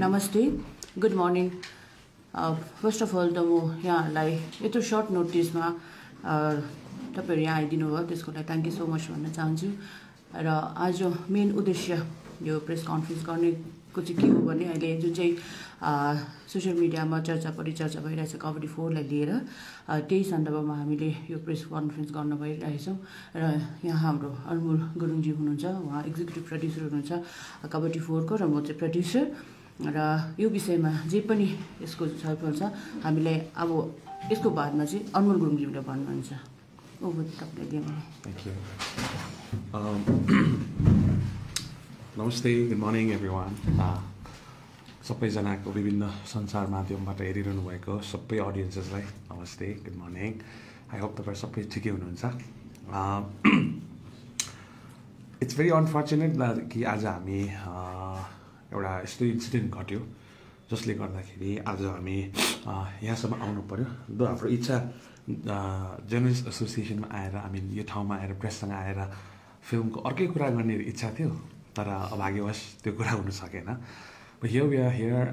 नमस्ते good morning first of all त म यहाँहरूलाई यत्रो सर्ट नोटिसमा तपाईँहरू यहाँ आइदिनु भयो त्यसको लागि थ्याङ्क यू सो मच भन्न चाहन्छु। र आज मेन उद्देश्य यो प्रेस कन्फरेन्स गर्नेको चाहिँ के हो भने अहिले जुन चाहिँ सोसियल मिडियामा चर्चा परिचर्चा भइरहेछ कबड्डी फोरलाई लिएर त्यही सन्दर्भमा हामीले यो प्रेस कन्फरेन्स गर्न भइरहेछौँ। र यहाँ हाम्रो अनमोल गुरुङजी हुनुहुन्छ उहाँ एक्जिक्युटिभ प्रड्युसर हुनुहुन्छ कबड्डी फोरको र म चाहिँ प्रड्युसर। र यो विषयमा जे पनि यसको छलफल छ हामीलाई अब यसको बादमा चाहिँ अनमोल गुरुङज्यूले भन्नुहुन्छ। ओभर तपाईँलाई दिएँ मैले। नमस्ते गुड मर्निङ एभ्री वान सबैजनाको विभिन्न सञ्चार माध्यमबाट हेरिरहनु भएको सबै अडियन्सेसलाई नमस्ते गुड मर्निङ आई होप तपाईँहरू सबै ठिकै हुनुहुन्छ। इट्स भेरी अनफर्चुनेट कि आज हामी एउटा यस्तो इन्सिडेन्ट घट्यो जसले गर्दाखेरि आज हामी यहाँसम्म आउनु पऱ्यो दो हाम्रो इच्छा जर्नलिस्ट एसोसिएसनमा आएर हामी यो ठाउँमा आएर प्रेससँग आएर फिल्मको अर्कै कुरा गर्ने इच्छा थियो। तर अभाग्यवश त्यो कुरा हुन सकेन। Here we are here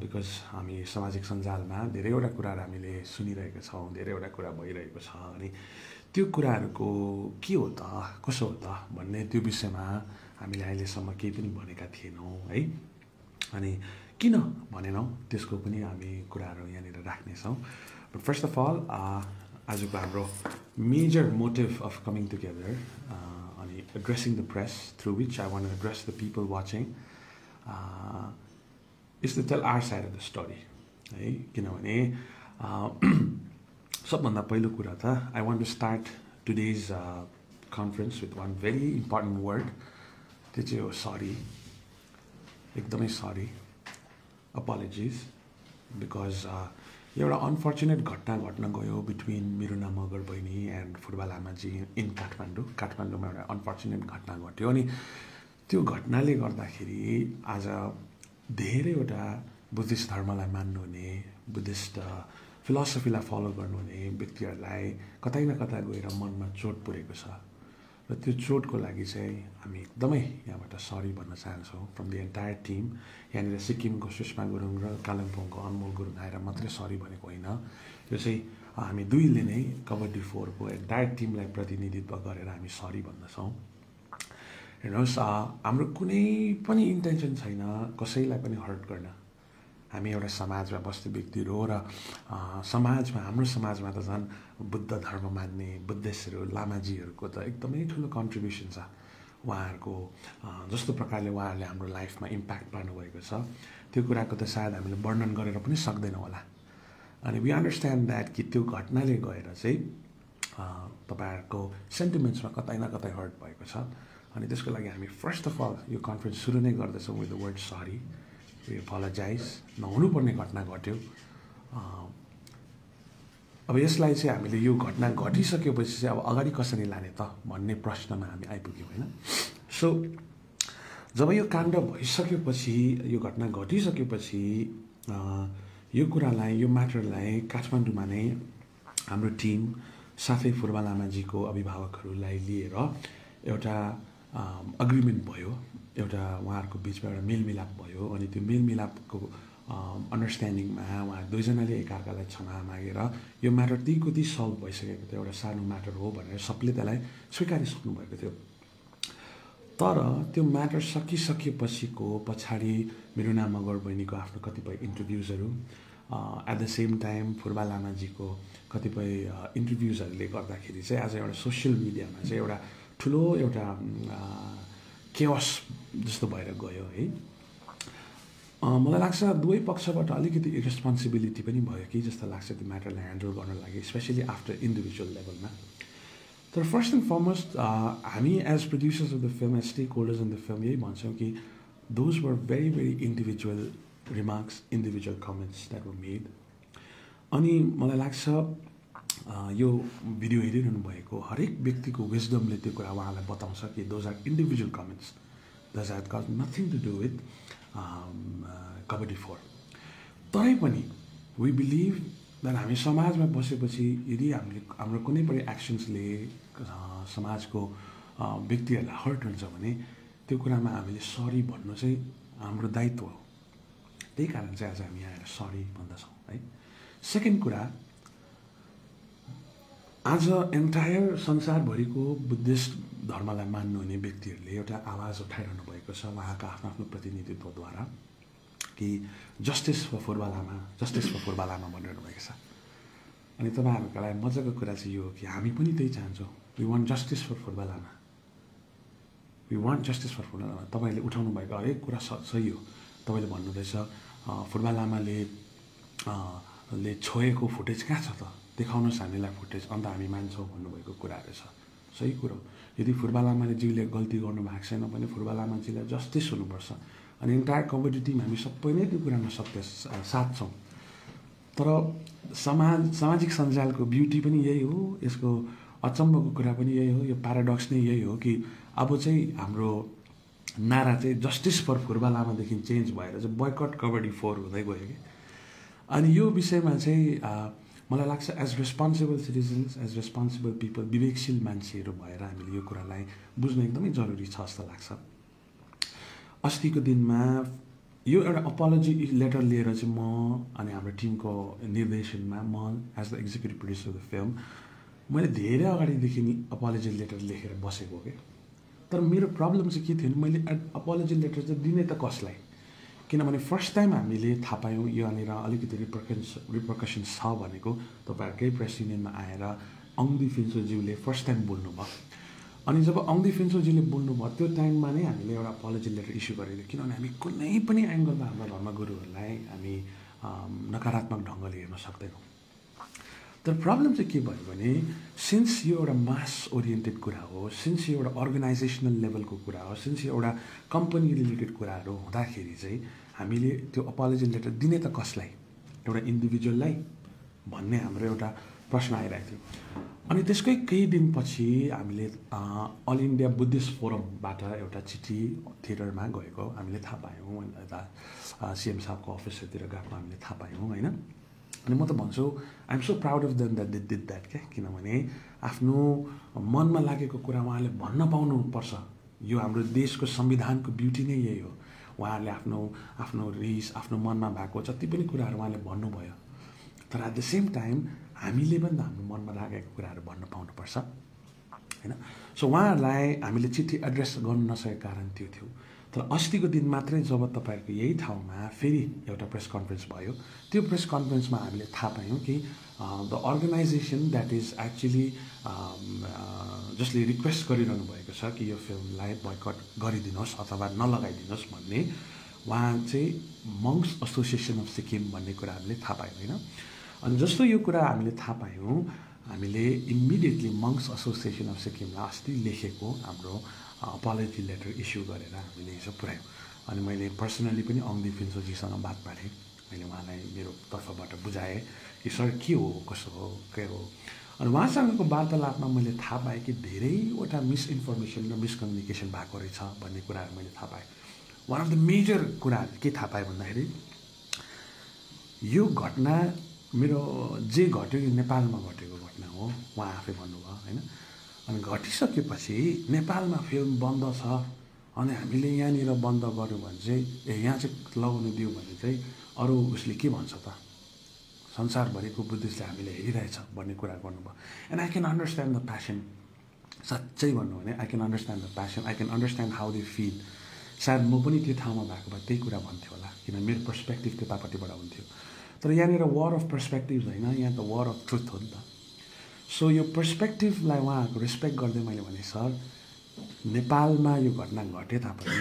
because हामी सामाजिक सञ्जालमा धेरैवटा कुराहरू हामीले सुनिरहेका छौँ धेरैवटा कुरा भइरहेको छ अनि त्यो कुराहरूको के हो त कसो हो त भन्ने त्यो विषयमा हामीले अहिलेसम्म केही पनि भनेका थिएनौँ है। अनि किन भनेनौँ त्यसको पनि हामी कुराहरू यहाँनिर राख्नेछौँ बट फर्स्ट अफ अल आजको हाम्रो major motive of coming together addressing the press through which I want address the people watching is the tell are side of the story है किनभने सबभन्दा पहिलो कुरा त I want to start today's conference with one very important word त्यो चाहिँ हो sorry एकदमै सरी अपोलोजिज बिकज एउटा अनफर्चुनेट घटना घट्न गयो बिट्विन मिरुना मगर बहिनी एन्ड फुटबल आमाजी इन काठमाडौँ काठमाडौँमा एउटा अनफर्चुनेट घटना घट्यो अनि त्यो घटनाले गर्दाखेरि आज धेरैवटा बुद्धिस्ट धर्मलाई मान्नुहुने बुद्धिस्ट फिलोसफीलाई फलो गर्नुहुने व्यक्तिहरूलाई कतै न कता गएर मनमा चोट पुरेको छ। र त्यो चोटको लागि चाहिँ हामी एकदमै यहाँबाट सरी भन्न चाहन्छौँ फ्रम दि एन्टायर टिम यहाँनिर सिक्किमको सुषमा गुरुङ र कालिम्पोङको अनमोल गुरुङ आएर मात्रै सरी भनेको होइन। यो चाहिँ हामी दुईले नै कबड्डी फोरको एन्टायर टिमलाई प्रतिनिधित्व गरेर हामी सरी भन्दछौँ। हेर्नुहोस् हाम्रो कुनै पनि इन्टेन्सन छैन कसैलाई पनि हर्ट गर्न। हामी एउटा समाजमा बस्ने व्यक्तिहरू हो र समाजमा हाम्रो समाजमा त झन् बुद्ध धर्म मान्ने बुद्धिस्टहरू लामाजीहरूको त एकदमै ठुलो कन्ट्रिब्युसन छ उहाँहरूको जस्तो प्रकारले उहाँहरूले हाम्रो लाइफमा इम्प्याक्ट पार्नुभएको छ। त्यो कुराको त सायद हामीले वर्णन गरेर पनि सक्दैनौँ होला। अनि वी अन्डरस्ट्यान्ड द्याट कि त्यो घटनाले गएर चाहिँ तपाईँहरूको सेन्टिमेन्ट्समा कतै न कतै हर्ट भएको छ। अनि त्यसको लागि हामी फर्स्ट अफ अल यो कन्फरेन्स सुरु नै गर्दैछौँ with the word sorry we apologise नहुनुपर्ने घटना घट्यो। अब यसलाई चाहिँ हामीले यो घटना घटिसकेपछि चाहिँ अब अगाडि कसरी लाने त भन्ने प्रश्नमा हामी आइपुग्यौँ होइन? सो जब यो काण्ड भइसकेपछि यो घटना घटिसकेपछि यो कुरालाई यो म्याटरलाई काठमाडौँमा नै हाम्रो टिम साथै फुर्बा लामाजीको अभिभावकहरूलाई लिएर एउटा अग्रिमेन्ट भयो। एउटा उहाँहरूको बिचमा एउटा मेलमिलाप भयो अनि त्यो मेलमिलापको अन्डरस्ट्यान्डिङमा उहाँ दुईजनाले एकअर्कालाई क्षमा मागेर यो म्याटर ती कति सल्भ भइसकेको थियो एउटा सानो म्याटर हो भनेर सबले त्यसलाई स्वीकारिसक्नु भएको थियो। तर त्यो म्याटर सकिसकेपछिको पछाडि मेरो नाम मगर बहिनीको आफ्नो कतिपय इन्टरभ्युजहरू at the same time Phurba लामाजीको कतिपय इन्टरभ्युजहरूले गर्दाखेरि चाहिँ आज एउटा सोसियल मिडियामा चाहिँ एउटा ठुलो एउटा केवस जस्तो भएर गयो है। मलाई लाग्छ दुवै पक्षबाट अलिकति रेस्पोन्सिबिलिटी पनि भयो कि जस्तो लाग्छ त्यो म्याटरलाई ह्यान्डल गर्न लागि स्पेसली आफ्टर इन्डिभिजुअल लेभलमा तर फर्स्ट एन्ड फरमोस्ट हामी as producers of the film as stake holders in the film यही भन्छौँ कि those were very very individual remarks individual comments that were made अनि मलाई लाग्छ यो भिडियो हेरिरहनु भएको हरेक व्यक्तिको विजडमले त्यो कुरा उहाँलाई बताउँछ कि those are individual comments they are got nothing to do with Kabaddi four तरै पनि वी बिलिभ द्याट हामी समाजमा बसेपछि यदि हामीले हाम्रो कुनै पनि एक्सन्सले समाजको व्यक्तिहरूलाई हर्ट हुन्छ भने त्यो कुरामा हामीले सरी भन्नु चाहिँ हाम्रो दायित्व हो। त्यही कारण चाहिँ आज हामी आएर सरी भन्दछौँ है। सेकेन्ड कुरा आज एन्टायर संसारभरिको बुद्धिस्ट धर्मलाई मान्नुहुने व्यक्तिहरूले एउटा आवाज उठाइरहनु भएको छ उहाँका आफ्नो आफ्नो प्रतिनिधित्वद्वारा कि जस्टिस फर फुर्बालामा जस्टिस फर फुर्बालामा भनिरहनु भएको छ। अनि तपाईँहरूको लागि मजाको कुरा चाहिँ यो हो कि हामी पनि त्यही चाहन्छौँ। वी वान्ट जस्टिस फर फुर्बालामा वी वान्ट जस्टिस फर फुर्बालामा तपाईँले उठाउनु भएको हरेक कुरा सही हो। तपाईँले भन्नुहुँदैछ फुटबल आमाले ले छोएको फुटेज कहाँ छ त? देखाउनुहोस् हामीलाई फुटेज। अन्त हामी मान्छौँ भन्नुभएको कुराहरू छ। सही कुरो यदि फुटबल आमाले जीवले गल्ती गर्नु भएको छैन भने फुटबल आमाजीलाई जस्टिस हुनुपर्छ। अनि इन्टायर कबड्डी टिम हामी सबै नै त्यो कुरामा सत्य साथ छौँ तर समाज सामाजिक सञ्जालको ब्युटी पनि यही हो। यसको अचम्मको कुरा पनि यही हो। यो प्याराडक्स नै यही हो कि अब चाहिँ हाम्रो नारा चाहिँ जस्टिस फर फुटबल आमादेखि चेन्ज भएर चाहिँ बोयकट कबड्डी फोर हुँदै गयो कि। अनि यो विषयमा चाहिँ मलाई लाग्छ as responsible citizens as responsible people विवेकशील मान्छेहरू भएर हामीले यो कुरालाई बुझ्नु एकदमै जरुरी छ जस्तो लाग्छ। अस्तिको दिनमा यो एउटा अपोलोजी लेटर लिएर चाहिँ म अनि हाम्रो टिमको निर्देशनमा म as the executive producer of the film मैले धेरै अगाडिदेखि अपोलोजी लेटर लेखेर बसेको कि तर मेरो प्रब्लम चाहिँ के थियो भने मैले अपोलोजी लेटर चाहिँ दिने त कसलाई? किनभने फर्स्ट टाइम हामीले थाहा पायौँ यहाँनिर अलिकति रिप्रकन्स रिप्रकसन्स छ भनेको। तपाईँहरूकै प्रेस आएर अङ्दी फिन्सोज्यूले फर्स्ट टाइम बोल्नुभयो। अनि जब अङ्दी फिन्सोजीले बोल्नुभयो त्यो टाइममा नै हामीले एउटा अपोलोजी लेटर इस्यु गरेको किनभने हामी कुनै पनि एङ्गलमा हाम्रो धर्मगुरुहरूलाई हामी नकारात्मक ढङ्गले हेर्न सक्दैनौँ। तर प्रब्लम चाहिँ के भयो भने सिन्स यो एउटा मास ओरिएन्टेड कुरा हो सिन्स यो एउटा अर्गनाइजेसनल लेभलको कुरा हो सिन्स यो एउटा कम्पनी रिलेटेड कुराहरू हुँदाखेरि चाहिँ हामीले त्यो अपोलोजी लेटर दिने त कसलाई? एउटा इन्डिभिजुअललाई भन्ने हाम्रो एउटा प्रश्न आइरहेको थियो। अनि त्यसकै केही दिनपछि हामीले अल इन्डिया बुद्धिस्ट फोरमबाट एउटा चिठी थिएटरमा गएको। हामीले थाहा पायौँ यता सिएम साहबको अफिसहरूतिर गएको हामीले थाहा पायौँ होइन? अनि म त भन्छु I'm so proud of them that did that क्या? किनभने आफ्नो मनमा लागेको कुरा उहाँले भन्न पाउनुपर्छ। यो हाम्रो देशको संविधानको ब्युटी नै यही हो। उहाँहरूले आफ्नो आफ्नो रिस आफ्नो मनमा भएको जति पनि कुराहरू उहाँले भन्नुभयो। तर एट द सेम टाइम हामीले पनि त हाम्रो मनमा लागेको कुराहरू भन्न पाउनुपर्छ होइन? सो उहाँहरूलाई हामीले चिठी एड्रेस गर्नु नसकेको कारण त्यो थियो। तर अस्तिको दिन मात्रै जब तपाईँहरूको यही ठाउँमा फेरि एउटा प्रेस कन्फरेन्स भयो त्यो प्रेस कन्फरेन्समा हामीले थाहा पायौँ कि the organization that is actually जसले रिक्वेस्ट गरिरहनु भएको छ कि यो फिल्मलाई बोयकट गरिदिनुहोस् अथवा नलगाइदिनुहोस् भन्ने उहाँ चाहिँ मङ्स एसोसिएसन अफ सिक्किम भन्ने कुरा हामीले थाहा पायौँ होइन? अनि जस्तो यो कुरा हामीले थाहा पायौँ हामीले इमिडिएटली मङ्स एसोसिएसन अफ सिक्किमलाई अस्ति लेखेको हाम्रो अपोलोजी लेटर इस्यु गरेर हामीले हिजो पुऱ्यायौँ। अनि मैले पर्सनली पनि अङ्दी फिन्सोजीसँग बात मारेँ मैले उहाँलाई मेरो तर्फबाट बुझाएँ। कि सर के हो कसो हो के हो? अनि उहाँसँगको वार्तालापमा मैले थाहा पाएँ कि धेरैवटा मिसइन्फर्मेसन र मिसकम्युनिकेसन भएको रहेछ भन्ने कुराहरू मैले थाहा पाएँ। वान अफ द मेजर कुराहरू के थाहा पाएँ भन्दाखेरि यो घटना मेरो जे घट्यो यो नेपालमा घटेको घटना हो उहाँ आफै भन्नुभयो होइन? अनि घटिसकेपछि नेपालमा फिल्म बन्द छ अनि हामीले यहाँनिर बन्द गऱ्यौँ भने चाहिँ ए यहाँ चाहिँ लगाउनु दियो भने चाहिँ अरू उसले के भन्छ त? संसारभरिको बुद्धिस्टले हामीले हेरिरहेछ भन्ने कुरा गर्नुभयो। And I can understand the passion साँच्चै भन्नु भने I can understand the passion I can understand how they feel सायद म पनि त्यो ठाउँमा भएको भए त्यही कुरा भन्थ्यो होला किन मेरो पर्सपेक्टिभ त्यतापट्टिबाट हुन्थ्यो। तर यहाँनिर वार अफ पर्सपेक्टिभ होइन यहाँ त वार अफ ट्रुथ हो नि त। सो यो पर्सपेक्टिभलाई उहाँहरूको रेस्पेक्ट गर्दै मैले भने सर नेपालमा यो घटना घटे तापनि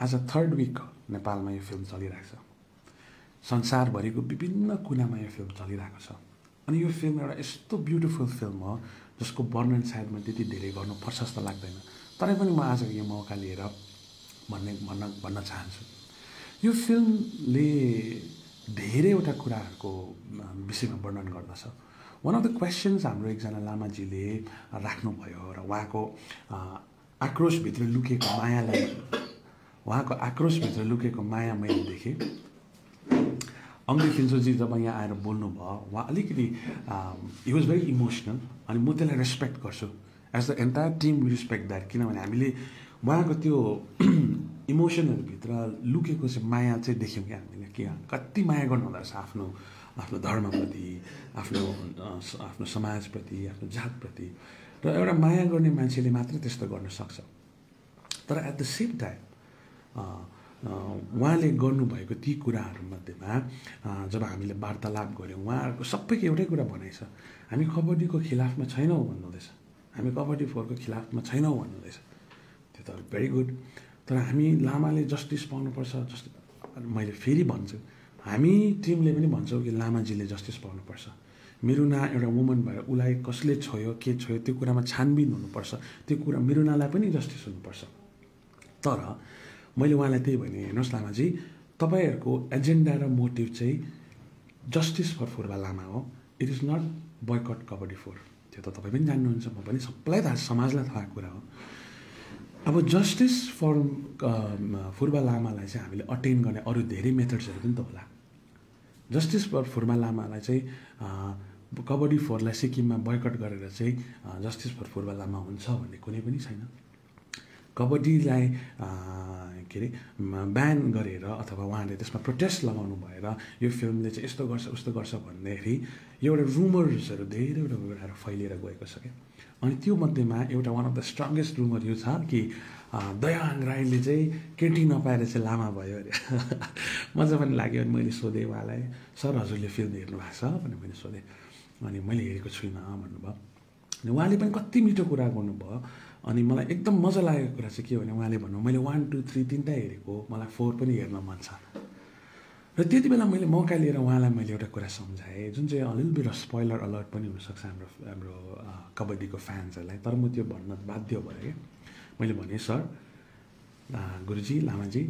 अ थर्ड विक नेपालमा यो फिल्म चलिरहेको छ। संसारभरिको विभिन्न कुनामा यो फिल्म चलिरहेको छ। अनि यो फिल्म एउटा यस्तो ब्युटिफुल फिल्म हो जसको वर्णन सायद मैले त्यति धेरै गर्नुपर्छ जस्तो लाग्दैन। तरै पनि म आजको यो मौका लिएर भन्ने भन्न भन्न चाहन्छु। यो फिल्मले धेरैवटा कुराहरूको विषयमा वर्णन गर्दछ। वान अफ द क्वेसन्स हाम्रो एकजना लामाजीले राख्नुभयो र उहाँको आक्रोशभित्र लुकेको मायालाई उहाँको आक्रोशभित्र लुकेको माया मैले देखेँ। अङ्ग्री फिन्सोजी जब यहाँ आएर बोल्नुभयो उहाँ अलिकति हि वाज भेरी इमोसनल अनि म त्यसलाई रेस्पेक्ट गर्छु। As the entire team respect that किनभने हामीले उहाँको त्यो इमोसनहरूभित्र लुकेको चाहिँ माया चाहिँ देख्यौँ क्या हामीले कि कति माया गर्नुहुँदो रहेछ आफ्नो आफ्नो धर्मप्रति आफ्नो आफ्नो समाजप्रति आफ्नो जातप्रति। र एउटा माया गर्ने मान्छेले मात्रै त्यस्तो गर्न सक्छ। तर एट द सेम टाइम उहाँले गर्नुभएको ती कुराहरूमध्येमा जब हामीले वार्तालाप गऱ्यौँ उहाँहरूको सबैको एउटै कुरा भनाइ छ। हामी कबड्डीको खिलाफमा छैनौँ भन्नुहुँदैछ। हामी कबड्डी फोरको खिलाफमा छैनौँ भन्नुहुँदैछ। त्यो त भेरी गुड। तर हामी लामाले जस्टिस पाउनुपर्छ जस्ट मैले फेरि भन्छु हामी टिमले पनि भन्छौँ कि लामाजीले जस्टिस पाउनुपर्छ। मिरुना एउटा वुमन भएर उसलाई कसले छोयो के छोयो त्यो कुरामा छानबिन हुनुपर्छ। त्यो कुरा मिरुनालाई पनि जस्टिस हुनुपर्छ। तर मैले उहाँलाई त्यही भने हेर्नुहोस् लामाजी तपाईँहरूको एजेन्डा र मोटिभ चाहिँ जस्टिस फर फुर्बा लामा हो। It is not boycott Kabaddi four. त्यो त तपाईँ पनि जान्नुहुन्छ म पनि सबैलाई थाहा समाजलाई थाहा कुरा हो। अब जस्टिस फर फुर्बा लामालाई चाहिँ हामीले अटेन गर्ने अरू धेरै मेथड्सहरू पनि त होला। जस्टिस फर फुर्बा लामालाई चाहिँ कबड्डी फोरलाई सिक्किममा बोयकट गरेर चाहिँ जस्टिस फर फुर्बा लामा हुन्छ भन्ने कुनै पनि छैन। कबड्डीलाई के अरे ब्यान गरेर अथवा उहाँले त्यसमा प्रोटेस्ट लगाउनु भएर यो फिल्मले चाहिँ यस्तो गर्छ उस्तो गर्छ भन्दाखेरि एउटा रुमर्सहरू धेरैवटा कुराहरू फैलिएर गएको छ क्या। अनि त्यो मध्येमा एउटा one of the strongest rumour यो छ कि दयाङ राईले चाहिँ केटी नपाएर चाहिँ लामा भयो अरे। मजा पनि लाग्यो अनि मैले सोधेँ उहाँलाई सर हजुरले फिल्म हेर्नु भएको छ? भनेर मैले सोधेँ। अनि मैले हेरेको छुइनँ भन्नुभयो। अनि उहाँले पनि कति मिठो कुरा गर्नुभयो। अनि मलाई एकदम मजा लागेको कुरा चाहिँ के भने उहाँले भन्नु मैले वान टू थ्री तिनवटा हेरेको मलाई फोर पनि हेर्न मन छ। र त्यति बेला मैले मौका लिएर उहाँलाई मैले एउटा कुरा सम्झाएँ जुन चाहिँ अलिअलि बिट स्पोइलर अलर्ट पनि हुनसक्छ हाम्रो हाम्रो कबड्डीको फ्यान्सहरूलाई तर म त्यो भन्न बाध्य भएँ क्या। मैले भनेँ सर गुरुजी लामाजी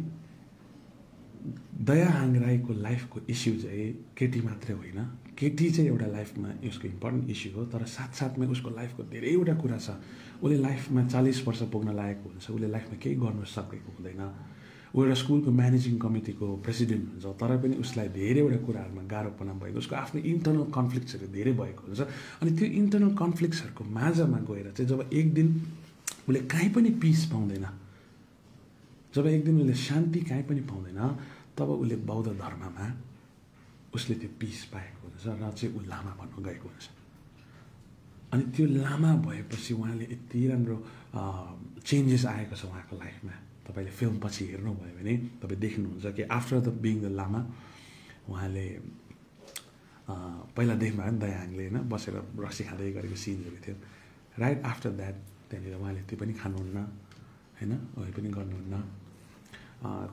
दया हाङ राईको लाइफको इस्यु चाहिँ केटी मात्रै होइन। केटी चाहिँ एउटा लाइफमा उसको इम्पोर्टेन्ट इस्यु हो तर साथसाथमै उसको लाइफको धेरैवटा कुरा छ। उसले लाइफमा चालिस वर्ष पुग्न लागेको हुन्छ उसले लाइफमा केही गर्नु सकेको हुँदैन। ऊ एउटा स्कुलको म्यानेजिङ कमिटीको प्रेसिडेन्ट हुन्छ तर पनि उसलाई धेरैवटा कुराहरूमा गाह्रोपना भएको उसको आफ्नो इन्टरनल कन्फ्लिक्ट्सहरू धेरै भएको हुन्छ। अनि त्यो इन्टरनल कन्फ्लिक्ट्सहरूको माझमा गएर चाहिँ जब एक दिन उसले काहीँ पनि पिस पाउँदैन जब एक दिन उसले शान्ति काहीँ पनि पाउँदैन तब उसले बौद्ध धर्ममा उसले त्यो पिस पाएको हुन्छ र चाहिँ ऊ लामा भन्नु गएको हुन्छ। अनि त्यो लामा भएपछि उहाँले यति राम्रो चेन्जेस आएको छ उहाँको लाइफमा। तपाईँले फिल्म पछि हेर्नुभयो भने तपाईँ देख्नुहुन्छ कि after the being the lama उहाँले पहिला देख्नुभयो नि दयाङले होइन बसेर रक्सी खाँदै गरेको सिनहरू थियो। राइट आफ्टर द्याट त्यहाँनिर उहाँले त्यो पनि खानुहुन्न होइन? उयो पनि गर्नुहुन्न।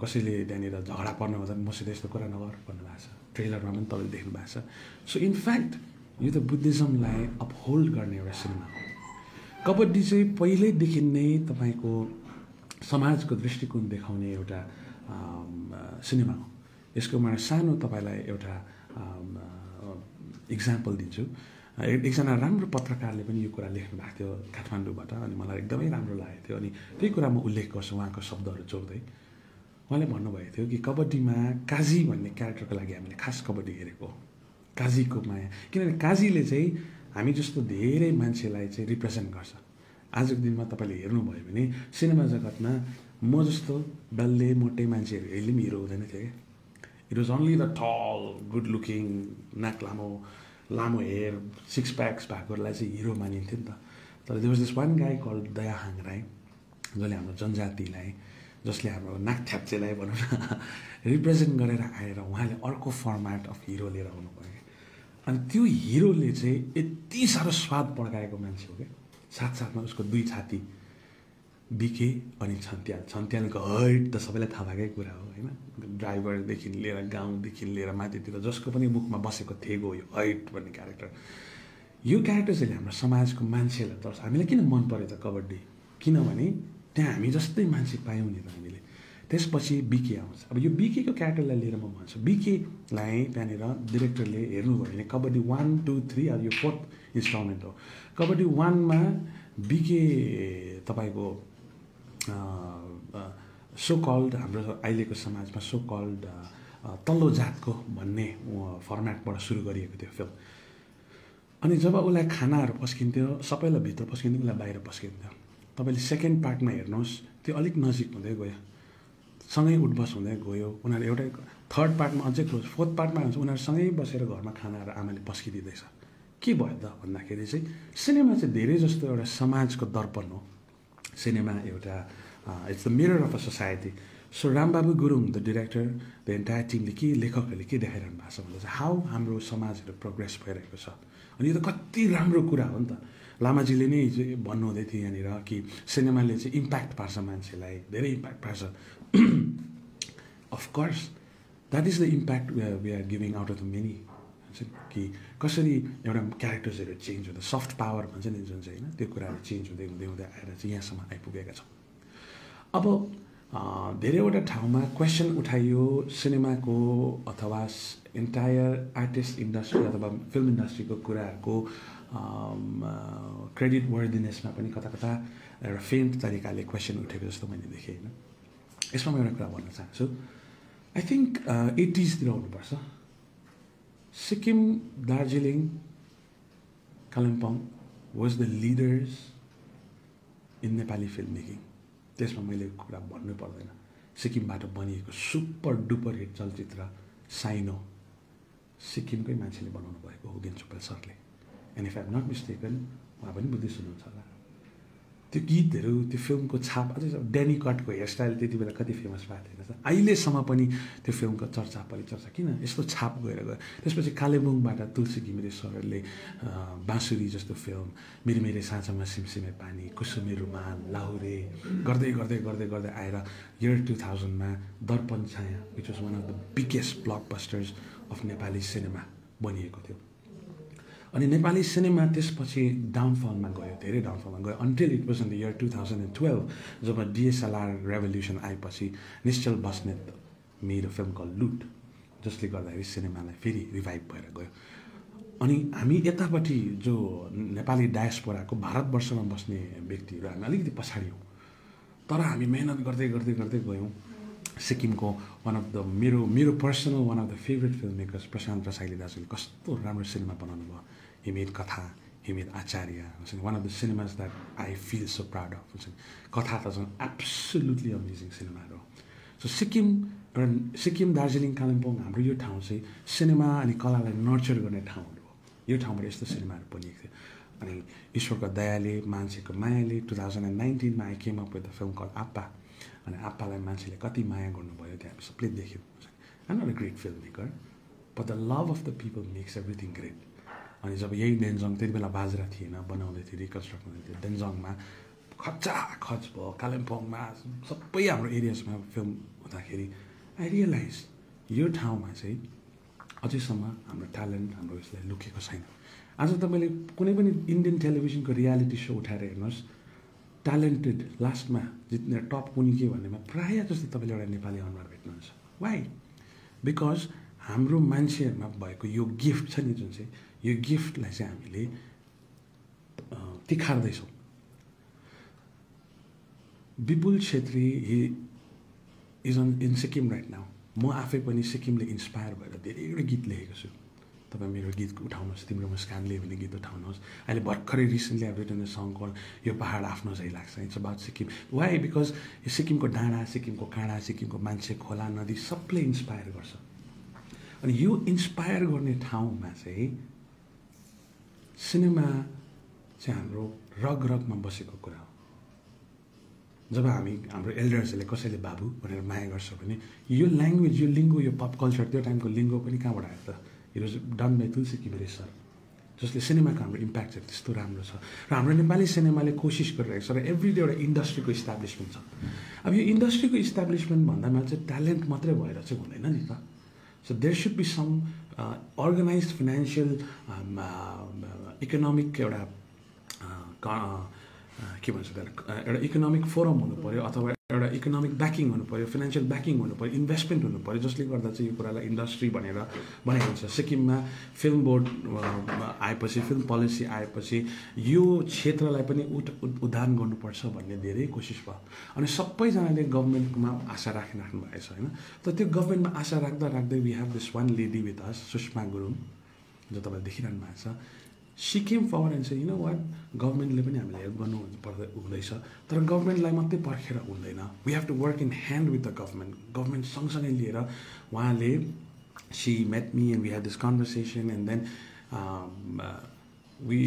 कसैले त्यहाँनिर झगडा पर्नु हुँदा मसित यस्तो कुरा नगर भन्नुभएको छ। ट्रेलरमा पनि तपाईँले देख्नु भएको छ सो इनफ्याक्ट यो त बुद्धिज्मलाई अपहोल्ड गर्ने एउटा सिनेमा हो। कबड्डी चाहिँ पहिल्यैदेखि नै तपाईँको समाजको दृष्टिकोण देखाउने एउटा सिनेमा हो। यसको म सानो तपाईँलाई एउटा इक्जाम्पल दिन्छु। एकजना राम्रो पत्रकारले पनि यो कुरा लेख्नु भएको थियो काठमाडौँबाट अनि मलाई एकदमै राम्रो लागेको थियो अनि त्यही कुरा म उल्लेख गर्छु उहाँको शब्दहरू जोड्दै। उहाँले भन्नुभएको थियो कि कबड्डीमा काजी भन्ने क्यारेक्टरको लागि हामीले खास कबड्डी हेरेको हो। काजीको माया किनभने काजीले चाहिँ हामी जस्तो धेरै मान्छेलाई चाहिँ रिप्रेजेन्ट गर्छ। आजको दिनमा तपाईँले हेर्नुभयो भने सिनेमा जगतमा म जस्तो डल्ले मोटे मान्छेहरू अहिले पनि हिरो हुँदैन थियो क्या। It was only the tall good looking नाक लामो लामो हेयर सिक्स प्याक्स भएकोलाई चाहिँ हिरो मानिन्थ्यो नि त। तर they was this one guy call Daya Hang Rai जसले हाम्रो जनजातिलाई जसले हाम्रो नाक थ्याप्चेलाई भनौँ न रिप्रेजेन्ट गरेर आएर उहाँले अर्को फर्मेट अफ हिरो लिएर आउनु पऱ्यो अनि त्यो हिरोले चाहिँ यति साह्रो स्वाद पड्काएको मान्छे हो क्या। साथसाथमा उसको दुई छाती बिके अनि छन्त्याल। छन्त्यालको हैट त सबैलाई थाहा भएकै कुरा हो होइन? ड्राइभरदेखि लिएर गाउँदेखि लिएर माथितिर जसको पनि मुखमा बसेको थेगो यो हैट भन्ने क्यारेक्टर यो क्यारेक्टर चाहिँ हाम्रो समाजको मान्छेलाई तर्स हामीलाई किन मन पऱ्यो त कबड्डी? किनभने त्यहाँ हामी जस्तै मान्छे पायौँ नि त हामीले। त्यसपछि बिके आउँछ। अब यो बिकेको क्यारेक्टरलाई लिएर म भन्छु बिकेलाई त्यहाँनिर डिरेक्टरले हेर्नुभयो भने कबड्डी वान टू थ्री अब यो फोर्थ इन्स्टलमेन्ट हो। कबड्डी वानमा बिके तपाईँको सो कल्ड हाम्रो अहिलेको समाजमा सो कल्ड तल्लो जातको भन्ने फर्मेटबाट सुरु गरिएको थियो फिल्म अनि जब उसलाई खानाहरू पस्किन्थ्यो सबैलाई भित्र पस्किन्थ्यो उसलाई बाहिर पस्किन्थ्यो। तपाईँले सेकेन्ड पार्टमा हेर्नुहोस् त्यो अलिक नजिक हुँदै गयो। सँगै उठबस हुँदै गयो। उनीहरू एउटै थर्ड पार्टमा अझै क्लोज फोर्थ पार्टमा हुन्छ उनीहरू सँगै बसेर घरमा खानाहरू आमाले पस्किदिँदैछ। के भयो त भन्दाखेरि चाहिँ सिनेमा चाहिँ धेरै जस्तो एउटा समाजको दर्पण हो। सिनेमा एउटा it's the mirror of a society so Rambabu Gurung the director the entire टिमले के लेखकहरूले के देखाइरहनु भएको छ भन्दा चाहिँ हाउ हाम्रो समाजहरू प्रोग्रेस भइरहेको छ। अनि यो त कति राम्रो कुरा हो नि त। लामाजीले नै भन्नुहुँदै थियो यहाँनिर कि सिनेमाले चाहिँ इम्प्याक्ट पार्छ मान्छेलाई धेरै इम्प्याक्ट पार्छ। Of course that is the impact we are giving out of the many हुन्छ नि कि कसरी एउटा क्यारेक्टर्सहरू चेन्ज हुँदा सफ्ट पावर भन्छ नि जुन चाहिँ होइन त्यो कुराहरू चेन्ज हुँदै हुँदै हुँदै आएर चाहिँ यहाँसम्म आइपुगेका छौँ अब धेरैवटा ठाउँमा क्वेसन उठाइयो सिनेमाको अथवा इन्टायर आर्टिस्ट इन्डस्ट्री अथवा फिल्म इन्डस्ट्रीको कुराहरूको क्रेडिट वर्दिनेसमा पनि कता कता एउटा फेन्ट तरिकाले क्वेसन उठेको जस्तो मैले देखेँ होइन यसमा म एउटा कुरा भन्न चाहन्छु। आई थिङ्क एटिजतिर हुनुपर्छ। Sikkim Darjeeling Kalimpong was the leaders in Nepali film making त्यसमा मैले कुरा भन्नै पर्दैन। सिक्किमबाट बनिएको सुपर डुपर हिट चलचित्र साइनो सिक्किमकै मान्छेले बनाउनु भएको हो गेन्चुपेल सरले। And if I'm not mistaken उहाँ पनि बुद्धिस्ट हुनुहुन्छ होला। त्यो गीतहरू त्यो फिल्मको छाप अझै डेनी कटको हेयरस्टाइल त्यति बेला कति फेमस भएको थिएन अहिलेसम्म पनि त्यो फिल्मको चर्चा परिचर्चा किन यस्तो छाप गएर गयो? त्यसपछि कालेबुङबाट तुलसी घिमिरे सरहरूले बाँसुरी जस्तो फिल्म मेरो मेरे साँचामा सिमसिमे पानी कुसुमे रुमाल लाहुरे गर्दै गर्दै गर्दै गर्दै आएर year to थाउजन्डमा Darpan Chhaya which was one of the biggest blockbusters of Nepali cinema बनिएको थियो। अनि नेपाली सिनेमा त्यसपछि डाउनफलमा गयो धेरै डाउनफलमा गयो until it was in the year two thousand and twelve job DSLR revolution आएपछि निश्चल बस्नेत मेरो फिल्म कल लुट जसले गर्दाखेरि सिनेमालाई फेरि रिभाइभ भएर गयो। अनि हामी यतापट्टि जो नेपाली डायस्पोराको भारतवर्षमा बस्ने व्यक्तिहरू हामी अलिकति पछाडि हौँ। तर हामी मेहनत गर्दै गर्दै गर्दै गयौँ। सिक्किमको वान अफ द मेरो मेरो personal one of the favourite film makers Prashant Rasaili दाजुले कस्तो राम्रो सिनेमा बनाउनु भयो आचार्य हुन्छ नि one of the cinemas that I feel so proud of हुन्छ नि कथा त झन् एब्सोल्युटली अमेजिङ सिनेमाहरू हो सो सिक्किम एउटा सिक्किम दार्जिलिङ कालिम्पोङ हाम्रो यो ठाउँ चाहिँ सिनेमा अनि कलालाई नर्चर गर्ने ठाउँहरू हो। यो ठाउँबाट यस्तो सिनेमाहरू बनिएको थियो। अनि ईश्वरको दयाले मान्छेको मायाले two thousand and नाइन्टिनमा I came up with the film call Appa अनि आप्पालाई मान्छेले कति माया गर्नुभयो त्यहाँ हामी सबले देख्यौँ। I not a great film maker but the love of the people makes everything great अनि जब यही डेन्जङ त्यति बेला बाजरा थिएन बनाउँदै थियो रिकन्स्ट्रक्ट हुँदै थियो डेन्जङमा खचा खच भयो कालिम्पोङमा सबै हाम्रो एरियाजमा फिल्म हुँदाखेरि आई रियलाइज यो ठाउँमा चाहिँ अझैसम्म हाम्रो ट्यालेन्ट हाम्रो यसलाई लुकेको छैन। आज तपाईँले कुनै पनि इन्डियन टेलिभिजनको रियालिटी सो उठाएर हेर्नुहोस् ट्यालेन्टेड लास्टमा जित्ने टप कुनी के भन्नेमा प्रायः जस्तो तपाईँले एउटा नेपाली अनुहार भेट्नुहुन्छ। वाइ बिकज हाम्रो मान्छेहरूमा भएको यो गिफ्ट छ नि जुन चाहिँ यो गिफ्टलाई चाहिँ हामीले तिखार्दैछौँ। Bipul Chhetri he is on in Sikkim right now म आफै पनि सिक्किमले इन्सपायर भएर धेरैवटा गीत लेखेको छु। तपाईँ मेरो गीत उठाउनुहोस् तिम्रो मुस्कानले भन्ने गीत उठाउनुहोस्। अहिले भर्खरै रिसेन्टली अब रिटर्न सङ कल यो पाहाड आफ्नो चाहिँ लाग्छ it's about Sikkim why because यो सिक्किमको डाँडा सिक्किमको काँडा सिक्किमको मान्छे खोला नदी सबले इन्सपायर गर्छ। अनि यो इन्सपायर गर्ने ठाउँमा चाहिँ सिनेमा चाहिँ हाम्रो रग रगमा बसेको कुरा हो। जब हामी हाम्रो एल्डर्सहरूले कसैले बाबु भनेर माया गर्छ भने यो ल्याङ्ग्वेज यो लिङ्गो यो पप कल्चर त्यो टाइमको लिङ्गो पनि कहाँबाट आयो त? Was done by Tulsi Ghimire sir जसले सिनेमाको हाम्रो इम्प्याक्ट चाहिँ त्यस्तो राम्रो छ। र हाम्रो नेपाली सिनेमाले कोसिस गरिरहेको छ र एभ्री डे एउटा इन्डस्ट्रीको इस्टाब्लिसमेन्ट छ। अब यो इन्डस्ट्रीको इस्टाब्लिसमेन्ट भन्दामा चाहिँ ट्यालेन्ट मात्रै भएर चाहिँ हुँदैन नि त। So there should be some organize financial economic एउटा के भन्छ त्यसलाई? एउटा इकोनोमिक फोरम हुनु पऱ्यो अथवा एउटा इकोनोमिक ब्याकिङ हुनु पऱ्यो फाइनेन्सियल ब्याकिङ हुनु पऱ्यो इन्भेस्टमेन्ट हुनु पऱ्यो जसले गर्दा चाहिँ यो कुरालाई इन्डस्ट्री भनेर बनाएको छ सिक्किममा फिल्म बोर्ड आएपछि फिल्म पोलिसी आएपछि यो क्षेत्रलाई पनि उठ उद्धान गर्नुपर्छ भन्ने धेरै कोसिस भयो। अनि सबैजनाले गभर्मेन्टमा आशा राखिराख्नु भएको छ होइन? तर त्यो गभर्मेन्टमा आशा राख्दा राख्दै we have this one lady with us Sushma Gurung जो तपाईँले देखिरहनु भएको छ। सी केम फर एन्ड चाहिँ यु नो वाट गभर्मेन्टले पनि हामीलाई हेल्प गर्नु पर्दा हुँदैछ तर गभर्मेन्टलाई मात्रै पर्खेर हुँदैन. We have to work in hand with the government government सँगसँगै लिएर उहाँले she met me and we have this conversation and then we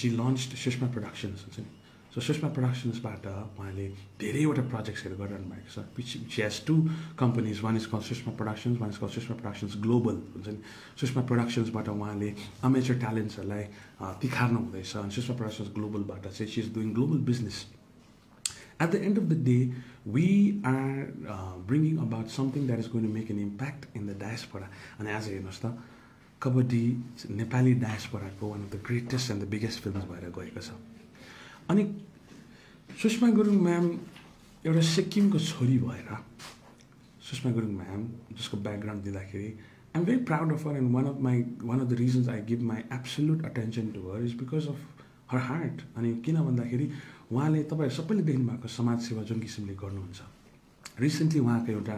see launch Sushma productions हुन्छ नि? सो सुषमा प्रोडक्सन्सबाट उहाँले धेरैवटा प्रोजेक्ट्सहरू गरिरहनु भएको छ। Which she has two companies one is call Sushma productions one is call Sushma productions global हुन्छ नि? सुषमा प्रोडक्सन्सबाट उहाँले अमेचर ट्यालेन्ट्सहरूलाई तिखार्नु हुँदैछ। अनि सुषमा प्रोडक्सन्स ग्लोबलबाट चाहिँ she is doing global business at the end of the day we are bringing about something that is going to make an impact in the diaspora अनि आज हेर्नुहोस् त Kabaddi Nepali डायसपोराको one of the greatest and the biggest film भएर गएको छ। अनि Sushma Gurung ma'am एउटा सिक्किमको छोरी भएर सुषमा गुरुङ म्याम जसको ब्याकग्राउन्ड दिँदाखेरि I am very proud of her and one of my one of the reasons I give my absolute attention to her is because of her heart अनि किन भन्दाखेरि उहाँले तपाईँहरू सबैले देख्नु भएको समाजसेवा जुन किसिमले गर्नुहुन्छ रिसेन्टली उहाँको एउटा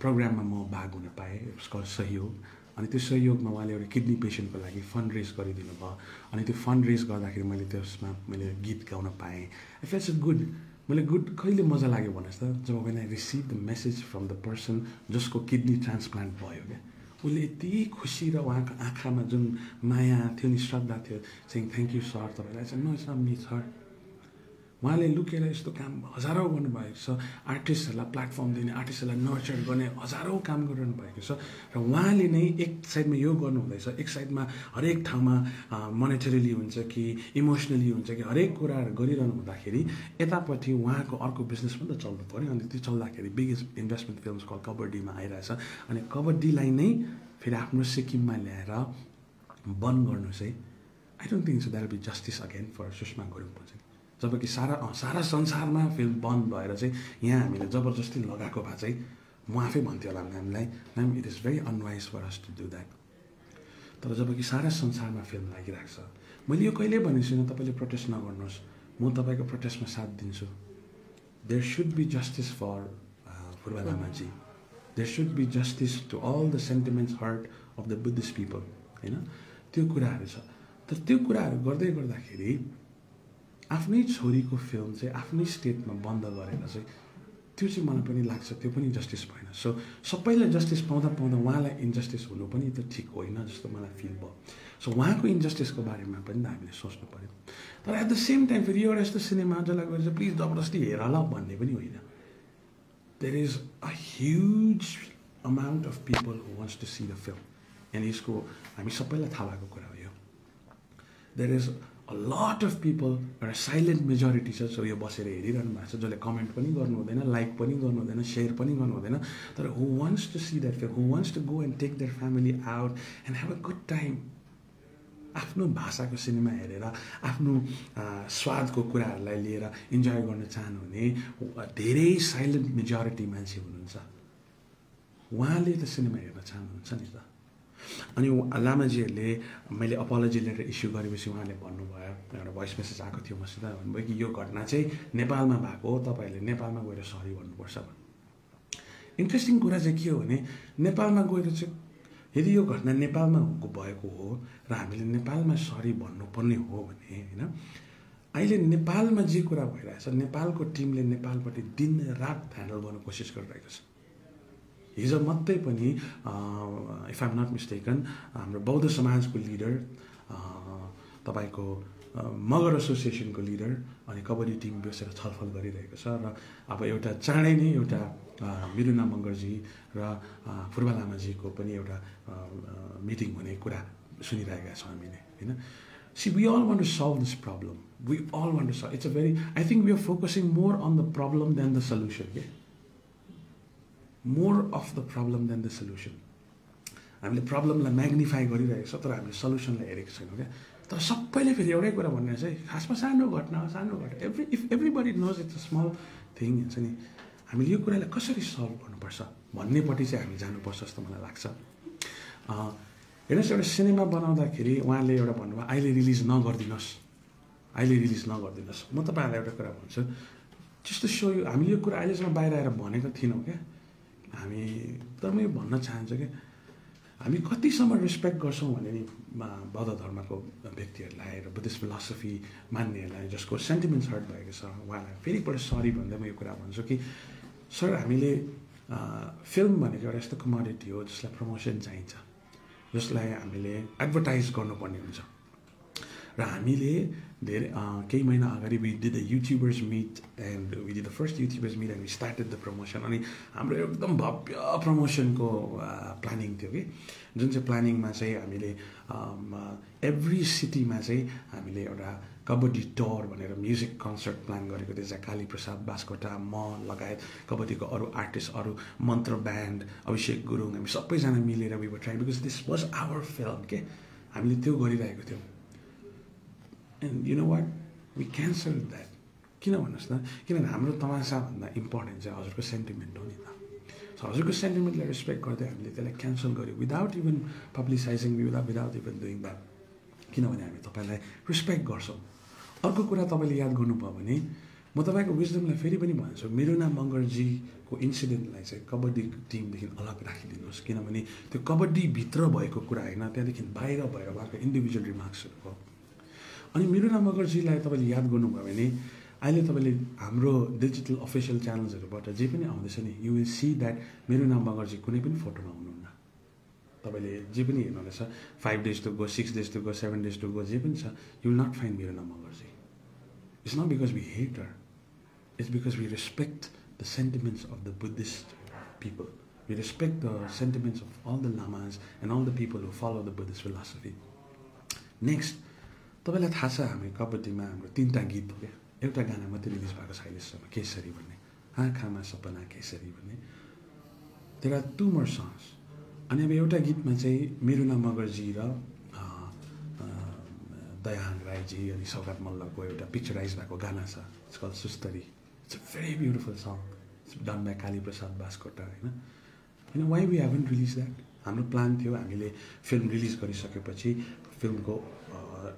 प्रोग्राममा म भाग हुन पाएँ उसको सहयोग अनि त्यो सहयोगमा उहाँले एउटा किडनी पेसेन्टको लागि फन्ड रेज गरिदिनु भयो। अनि त्यो फन्ड रेज गर्दाखेरि मैले त्यसमा मैले गीत गाउन पाएँ। आई फेल्स गुड मैले गुड कहिले मजा लाग्यो भन्नुहोस् त? जब when I receive the message from the person जसको किडनी ट्रान्सप्लान्ट भयो क्या। उसले यति खुसी र उहाँको आँखामा जुन माया थियो नि श्रद्धा थियो चाहिँ थ्याङ्क यू सर तपाईँलाई नो इट्स सर उहाँले लुकेर यस्तो काम हजारौँ गर्नुभएको छ। आर्टिस्टहरूलाई प्लेटफर्म दिने आर्टिस्टहरूलाई नर्चर गर्ने हजारौँ काम गरिरहनु भएको छ र उहाँले नै एक साइडमा यो गर्नुहुँदैछ। एक साइडमा हरेक ठाउँमा मोनिटरीली हुन्छ कि इमोसनली हुन्छ कि हरेक कुराहरू गरिरहनु हुँदाखेरि यतापट्टि उहाँको अर्को बिजनेस पनि त चल्नु पऱ्यो। अनि त्यो चल्दाखेरि बिगेस्ट इन्भेस्टमेन्ट फिल्मस कल कबड्डीमा आइरहेछ। अनि कबड्डीलाई नै फेरि आफ्नो सिक्किममा ल्याएर बन्द गर्नु चाहिँ I don't think so that be justice again for Sushma गुरुङको चाहिँ जबकि सारा सारा संसारमा फिल्म बन्द भएर चाहिँ यहाँ हामीले जबरजस्ती लगाएको भए चाहिँ म आफै भन्थेँ होला म्यामलाई ma'am it is very unwise for us to do that तर जबकि सारा संसारमा फिल्म लागिरहेको छ मैले यो कहिल्यै भनेको छुइनँ तपाईँले प्रोटेस्ट नगर्नुहोस्। म तपाईँको प्रोटेस्टमा साथ दिन्छु। There should be justice for Phurba लामाजी। There should be justice to all the sentiments hurt of the Buddhist people होइन? त्यो कुराहरू छ। तर त्यो कुराहरू गर्दै गर्दाखेरि आफ्नै छोरीको फिल्म चाहिँ आफ्नै स्टेटमा बन्द गरेर चाहिँ त्यो चाहिँ मलाई पनि लाग्छ त्यो पनि जस्टिस भएन। सो सबैलाई जस्टिस पाउँदा पाउँदा उहाँलाई इन्जस्टिस हुनु पनि त ठिक होइन जस्तो मलाई फिल भयो। सो उहाँको इन्जस्टिसको बारेमा पनि हामीले सोच्नु पऱ्यो तर एट द सेम टाइम फेरि एउटा यस्तो सिनेमा जसलाई गएर चाहिँ प्लिज जबरजस्ती हेर ल भन्ने पनि होइन। There is a huge amount of people who wants to see the film and यसको हामी सबैलाई थाहा भएको कुरा हो यो। There is lot of people एउटा साइलेन्ट मेजोरिटी छ जो यो बसेर हेरिरहनु भएको छ जसले कमेन्ट पनि गर्नु हुँदैन लाइक पनि गर्नु हुँदैन सेयर पनि गर्नु हुँदैन। तर who wants to see that film who wants to go and take that family out and have a good time आफ्नो भाषाको सिनेमा हेरेर आफ्नो स्वादको कुराहरूलाई लिएर इन्जोय गर्न चाहनुहुने धेरै साइलेन्ट मेजोरिटी मान्छे हुनुहुन्छ। उहाँले त सिनेमा हेर्न चाहनुहुन्छ नि त। अनि लामाजीहरूले मैले अपोलोजी लेटर इस्यु गरेपछि उहाँले भन्नुभयो एउटा भोइस मेसेज आएको थियो मसित भन्नुभयो कि यो घटना चाहिँ नेपालमा भएको हो तपाईँहरूले नेपालमा गएर सरी भन्नुपर्छ भन्नु। इन्ट्रेस्टिङ कुरा चाहिँ के हो भने नेपालमा गएर चाहिँ यदि यो घटना नेपालमा भएको हो र हामीले नेपालमा सरी भन्नुपर्ने हो भने होइन अहिले नेपालमा जे कुरा भइरहेछ नेपालको टिमले नेपालपट्टि दिन रात ह्यान्डल गर्न कोसिस गरिरहेको छ। हिजो मात्रै पनि इफ आइम नट मिस्टेकन हाम्रो बौद्ध समाजको लिडर तपाईँको मगर एसोसिएसनको लिडर अनि कबड्डी टिम बसेर छलफल गरिरहेको छ र अब एउटा चाँडै नै एउटा मिलुना मगरजी र फुर्बा लामाजीको पनि एउटा मिटिङ हुने कुरा सुनिरहेका छौँ हामीले होइन? See we all want to solve this problem we all want to solve it's a very I think we are focusing more on the problem than the solution के more of the problem than the solution हामीले प्रब्लमलाई magnify गरिरहेको छ तर हामीले सल्युसनलाई हेरेको छैनौँ क्या? तर सबैले फेरि एउटै कुरा भन्ने चाहिँ खासमा सानो घटना सानो घटना। Every if everybody knows it's a small thing हुन्छ नि हामीले यो कुरालाई कसरी सल्भ गर्नुपर्छ? भन्नेपट्टि चाहिँ हामी जानुपर्छ जस्तो मलाई लाग्छ। हेर्नुहोस् एउटा सिनेमा बनाउँदाखेरि उहाँले एउटा भन्नुभयो अहिले रिलिज नगरिदिनुहोस्। अहिले रिलिज नगरिदिनुहोस्। म तपाईँहरूलाई एउटा कुरा भन्छु जस्तो सो हामीले यो कुरा अहिलेसम्म बाहिर आएर भनेको थिएनौँ क्या? हामी तर म यो भन्न चाहन्छु कि हामी कतिसम्म रेस्पेक्ट गर्छौँ भने नि बौद्ध धर्मको व्यक्तिहरूलाई र बुद्धिस्ट फिलोसफी मान्नेहरूलाई जसको सेन्टिमेन्ट्स हर्ट भएको छ उहाँलाई फेरि पल्ट सरी भन्दै म यो कुरा भन्छु कि सर हामीले फिल्म भनेको एउटा यस्तो कमोडिटी हो जसलाई प्रमोसन चाहिन्छ जसलाई हामीले एडभर्टाइज गर्नुपर्ने हुन्छ। र हामीले धेरै केही महिना अगाडि we did the YouTubers meet and we did the first YouTubers meet and started the promotion अनि हाम्रो एकदम भव्य प्रमोसनको प्लानिङ थियो कि। जुन चाहिँ प्लानिङमा चाहिँ हामीले एभ्री सिटीमा चाहिँ हामीले एउटा कबड्डी टोर भनेर म्युजिक कन्सर्ट प्लान गरेको थियो जहाँ काली प्रसाद बास्कोटा म लगायत कबड्डीको अरू आर्टिस्ट अरू मन्त्र ब्यान्ड अभिषेक गुरुङ हामी सबैजना मिलेर our try because this was our film के? हामीले त्यो गरिरहेको थियौँ। And you know what we cancel that किन भन्नुहोस् न किनभने हाम्रो तमासाभन्दा इम्पोर्टेन्ट चाहिँ हजुरको सेन्टिमेन्ट हो नि त सो हजुरको सेन्टिमेन्टलाई रेस्पेक्ट गर्दै हामीले त्यसलाई क्यान्सल गऱ्यौँ without even publicizing without without even doing that किनभने हामी तपाईँलाई रेस्पेक्ट गर्छौँ अर्को कुरा तपाईँले याद गर्नुभयो भने म तपाईँको विजडमलाई फेरि पनि भन्छु मेरुना मङ्गरजीको इन्सिडेन्टलाई चाहिँ कबड्डी टिमदेखि अलग राखिदिनुहोस् किनभने त्यो कबड्डीभित्र भएको कुरा होइन त्यहाँदेखि बाहिर भएर उहाँको इन्डिभिजुअल रिमार्क्सहरू हो अनि मिरुना मगरजीलाई तपाईँले याद गर्नुभयो भने अहिले तपाईँले हाम्रो डिजिटल अफिसियल च्यानल्सहरूबाट जे पनि आउँदैछ नि you will see that Miruna मगरजी कुनै पनि फोटोमा हुनुहुन्न। तपाईँले जे पनि हेर्नुहुनेछ five days to go six days to go seven days to go जे पनि छ you will not find Miruna मगरजी it's not because we hate her it's because we respect the sentiments of the Buddhist people we respect the sentiments of all the lamas and all the people who follow the Buddhist philosophy next तपाईँलाई थाहा छ हामी कबड्डीमा हाम्रो तिनवटा गीत हो क्या? एउटा गाना मात्रै रिलिज भएको छ अहिलेसम्म केसरी भन्ने। आँखामा सपना केसरी भन्ने। There are two more songs अनि अब एउटा गीतमा चाहिँ मेरुना मगरजी र दयाहाङ राईजी अनि सौगात मल्लको एउटा पिक्चराइज भएको गाना छ। It's call Sustari. It's a very beautiful song it's done by Kali Prasad Baskota होइन? होइन why we haven't release that हाम्रो प्लान थियो हामीले फिल्म रिलिज गरिसकेपछि फिल्मको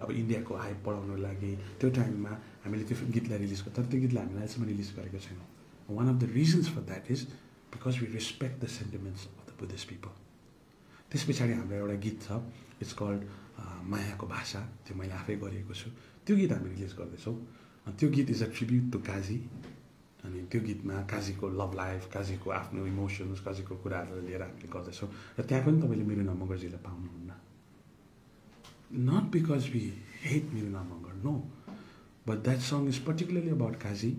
अब इन्डियाको आय बढाउनको लागि त्यो टाइममा हामीले त्यो गीतलाई रिलिज गर्छ तर त्यो गीतलाई हामीले अहिलेसम्म रिलिज गरेको छैनौँ। One of the reasons for that is because we respect the sentiments of the Buddhist people त्यस पछाडि हाम्रो एउटा गीत छ इट्स कल्ड मायाको भाषा त्यो मैले आफै गरेको छु। त्यो गीत हामी रिलिज गर्दैछौँ। त्यो गीत is a tribute to Kazi अनि त्यो गीतमा काजीको लभ लाइफ काजीको आफ्नो इमोसन्स काजीको कुराहरू लिएर हामीले गर्दैछौँ। र त्यहाँ पनि तपाईँले मेरो मगरजीलाई पाउनुहुन्न। Not because we hate Miruna Mangar, no. But that song is particularly about Kazi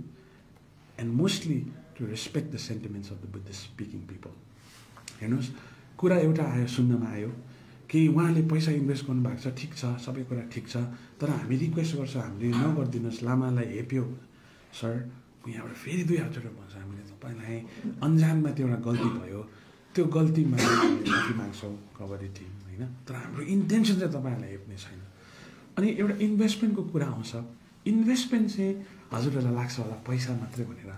and mostly to respect the sentiments of the Buddhist speaking people. हेर्नुहोस् कुरा एउटा आयो सुन्नमा आयो कि उहाँले पैसा इन्भेस्ट गर्नुभएको छ ठिक छ सबै कुरा ठिक छ तर हामी रिक्वेस्ट गर्छौँ हामीले नगरिदिनुहोस् लामालाई हेप्यो सर यहाँबाट फेरि दुई हातबाट भन्छ हामीले तपाईँलाई अन्जानमा त्यो एउटा गल्ती भयो त्यो गल्तीमा माफी माग्छौँ कबड्डी टिम होइन? तर हाम्रो इन्टेन्सन चाहिँ तपाईँहरूलाई हेप्ने छैन। अनि एउटा इन्भेस्टमेन्टको कुरा आउँछ। इन्भेस्टमेन्ट चाहिँ हजुरहरूलाई लाग्छ होला पैसा मात्रै भनेर।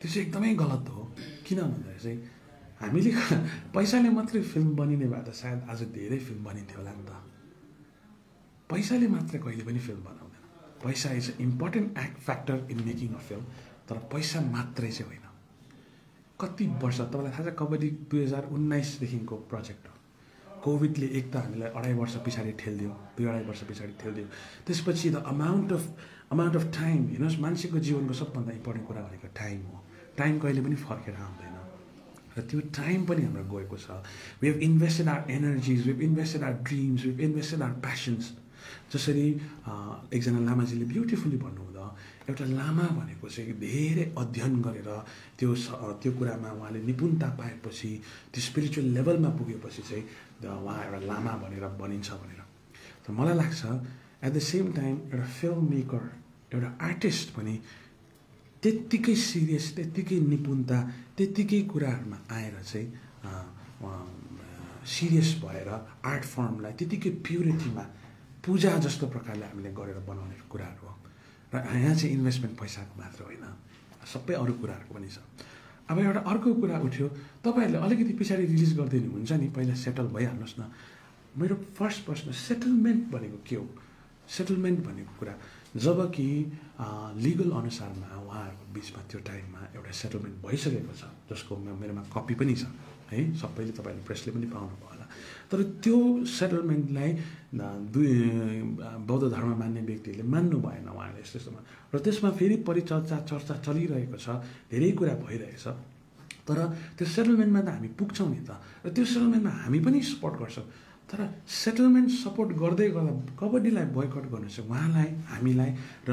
त्यो चाहिँ एकदमै गलत हो। किन भन्दाखेरि चाहिँ हामीले पैसाले मात्रै फिल्म बनिने भए त सायद आज धेरै फिल्म बनिन्थ्यो होला नि त। पैसाले मात्रै कहिले पनि फिल्म बनाउँदैन। पैसा is a important act factor in making a film तर पैसा मात्रै चाहिँ होइन। कति वर्ष तपाईँलाई थाहा छ कबड्डी दुई हजार उन्नाइसदेखिको प्रोजेक्ट हो। कोभिडले एक त हामीलाई अढाई वर्ष पछाडि ठेलिदियो दुई अढाई वर्ष पछाडि ठेलिदियो। त्यसपछि the amount of amount of time हेर्नुहोस् मान्छेको जीवनको सबभन्दा इम्पोर्टेन्ट कुरा भनेको टाइम हो। टाइम कहिले पनि फर्केर आउँदैन। र त्यो टाइम पनि हाम्रो गएको छ। We have invested our energies we have invested our dreams we have invested our passions जसरी एकजना लामाजीले ब्युटिफुल्ली भन्नुहुँदा एउटा लामा भनेको चाहिँ धेरै अध्ययन गरेर त्यो त्यो कुरामा उहाँले निपुणता पाएपछि त्यो स्पिरिचुअल लेभलमा पुगेपछि चाहिँ उहाँ एउटा लामा भनेर बनिन्छ भनेर। तर मलाई लाग्छ एट द सेम टाइम एउटा फिल्म मेकर एउटा आर्टिस्ट पनि त्यत्तिकै सिरियस त्यत्तिकै निपुणता त्यत्तिकै कुराहरूमा आएर चाहिँ सिरियस भएर आर्ट फर्मलाई त्यत्तिकै प्युरिटीमा पूजा जस्तो प्रकारले हामीले गरेर बनाउने कुराहरू हो। र यहाँ चाहिँ इन्भेस्टमेन्ट पैसाको मात्र होइन। सबै अरू कुराहरूको पनि छ। अब एउटा अर्को कुरा उठ्यो तपाईँहरूले अलिकति पछाडि रिलिज गरिदिनु हुन्छ नि पहिला सेटल भइहाल्नुहोस् न। मेरो फर्स्ट प्रश्न सेटलमेन्ट भनेको के हो? सेटलमेन्ट भनेको कुरा जब कि लिगल अनुसारमा उहाँहरूको बिचमा त्यो टाइममा एउटा सेटलमेन्ट भइसकेको छ जसको मेरोमा कपी पनि छ है सबैले तपाईँहरूले प्रेसले पनि पाउनुभयो। तर त्यो सेटलमेन्टलाई बौद्ध धर्म मान्ने व्यक्तिहरूले मान्नु भएन उहाँहरूले यस्तो यस्तोमा र त्यसमा फेरि परिचर्चा चर्चा चलिरहेको छ धेरै कुरा भइरहेछ तर त्यो सेटलमेन्टमा त हामी पुग्छौँ नि त। र त्यो सेटलमेन्टमा हामी पनि सपोर्ट गर्छौँ। तर सेटलमेन्ट सपोर्ट गर्दै गर्दा कबड्डीलाई बोयकट चाहिँ उहाँलाई हामीलाई र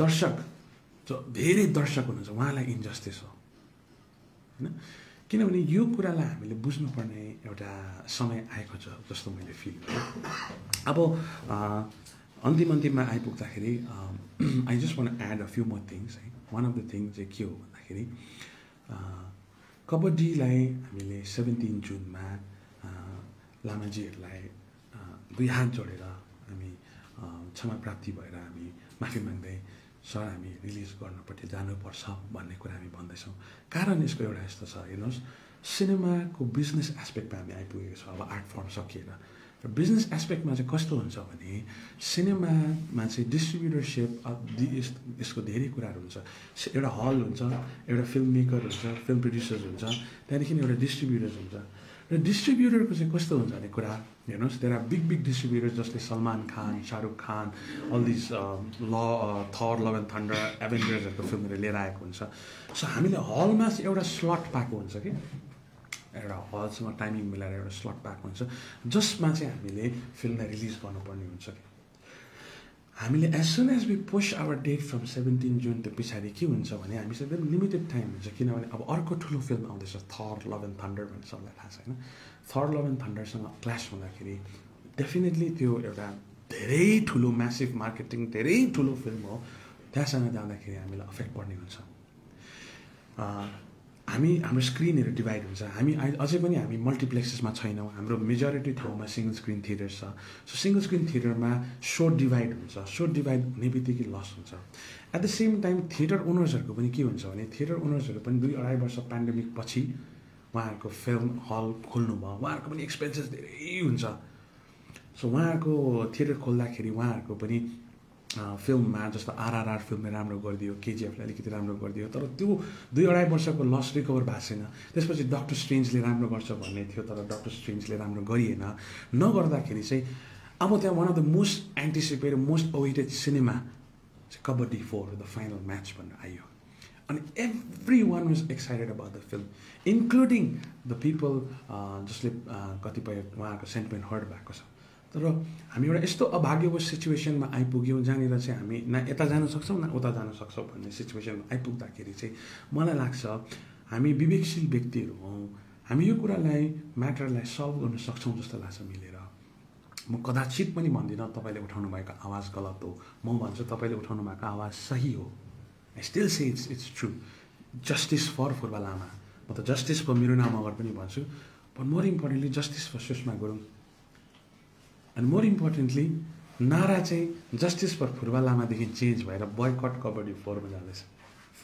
दर्शक जो धेरै दर्शक हुनुहुन्छ उहाँलाई इन्जस्टिस हो। होइन? किनभने यो कुरालाई हामीले बुझ्नुपर्ने एउटा समय आएको छ जस्तो मैले फिल गरेँ। अब अन्तिम अन्तिममा आइपुग्दाखेरि I just want add a few more things है। वान अफ द थिङ चाहिँ के हो भन्दाखेरि कबड्डीलाई हामीले सेभेन्टिन जुनमा लामाजीहरूलाई दुई हात जोडेर हामी क्षमा प्राप्ति भएर हामी माफी माग्दै सर हामी रिलिज गर्नपट्टि जानुपर्छ भन्ने कुरा हामी भन्दैछौँ। कारण यसको एउटा यस्तो छ हेर्नुहोस्। सिनेमाको बिजनेस एस्पेक्टमा हामी आइपुगेको छ अब आर्ट फर्म सकिएर र बिजनेस एस्पेक्टमा चाहिँ कस्तो हुन्छ भने सिनेमामा चाहिँ डिस्ट्रिब्युटरसिप यसको धेरै कुराहरू हुन्छ। एउटा हल हुन्छ एउटा फिल्म मेकर हुन्छ फिल्म प्रड्युसर्स हुन्छ त्यहाँदेखि एउटा डिस्ट्रिब्युटर्स हुन्छ। र डिस्ट्रिब्युटरको चाहिँ कस्तो हुन्छ भने कुरा हेर्नुहोस् there are big big distributor जसले सलमान खान शाहरुख खान अल दिस ल थर लभ एन्ड थन्डर एभेन्जर्सहरूको फिल्महरू लिएर आएको हुन्छ सो हामीले हलमा चाहिँ एउटा स्लट पाएको हुन्छ कि एउटा हलसँग टाइमिङ मिलाएर एउटा स्लट पाएको हुन्छ जसमा चाहिँ हामीले फिल्मलाई रिलिज गर्नुपर्ने हुन्छ कि हामीले as soon as we push our date from seventeen June त्यो पछाडि के हुन्छ भने हामीसँग एकदम लिमिटेड टाइम हुन्छ किनभने अब अर्को ठुलो फिल्म आउँदैछ थर लभ एन्ड थन्डर भन्ने सबलाई थाहा छ होइन? थर लभ एन्ड थन्डरसँग क्लास हुँदाखेरि डेफिनेटली त्यो एउटा धेरै ठुलो म्यासिभ मार्केटिङ धेरै ठुलो फिल्म हो त्यहाँसँग जाँदाखेरि हामीलाई अफेक्ट पर्ने हुन्छ। हामी हाम्रो स्क्रिनहरू डिभाइड हुन्छ. हामी अझै पनि हामी मल्टिप्लेक्सेसमा छैनौँ. हाम्रो मेजोरिटी ठाउँमा सिङ्गल स्क्रिन थिएटर छ. सो सिङ्गल स्क्रिन थिएटरमा सो डिभाइड हुन्छ. सो डिभाइड हुने बित्तिकै लस हुन्छ. At the same time theatre ओनर्सहरूको पनि के हुन्छ भने थिएटर ओनर्सहरू पनि दुई अढाई वर्ष पेन्डेमिक पछि उहाँहरूको फिल्म हल खोल्नुभयो। उहाँहरूको पनि एक्सपेन्सेस धेरै हुन्छ। सो उहाँहरूको थिएटर खोल्दाखेरि उहाँहरूको पनि फिल्ममा जस्तो आरआरआर फिल्मले राम्रो गरिदियो केजिएफले अलिकति राम्रो गरिदियो तर त्यो दुई अढाई वर्षको लस रिकभर भएको छैन। त्यसपछि डक्टर स्ट्रेन्जले राम्रो गर्छ भन्ने थियो तर डक्टर स्ट्रेन्जले राम्रो गरिएन। नगर्दाखेरि चाहिँ अब त्यहाँ one of the most anticipated most awaited cinema चाहिँ Kabaddi four the final match भनेर आयो। अनि everyone was excited about the film including the people जसले कतिपय उहाँहरूको सेन्टिमेन्ट हर्ट भएको छ। तर हामी एउटा यस्तो अभाग्यवश सिचुएसनमा आइपुग्यौँ जहाँनिर चाहिँ हामी न यता जान सक्छौँ न उता जान सक्छौँ भन्ने सिचुएसनमा आइपुग्दाखेरि चाहिँ मलाई लाग्छ हामी विवेकशील व्यक्तिहरू हौँ। हामी यो कुरालाई म्याटरलाई सल्भ गर्न सक्छौँ जस्तो लाग्छ मिलेर। म कदाचित पनि भन्दिनँ तपाईँले उठाउनु भएको आवाज गलत हो। म भन्छु तपाईँले उठाउनु भएको आवाज सही हो। I still say it's it's true justice for Phurba Lama म त जस्टिस फर मेरो नाम अगर पनि भन्छु। But more importantly justice for Sushma Gurung and more importantly नारा चाहिँ जस्टिस फर फुर्बा लामादेखि चेन्ज भएर बोयकट कबड्डी फोरमा जाँदैछ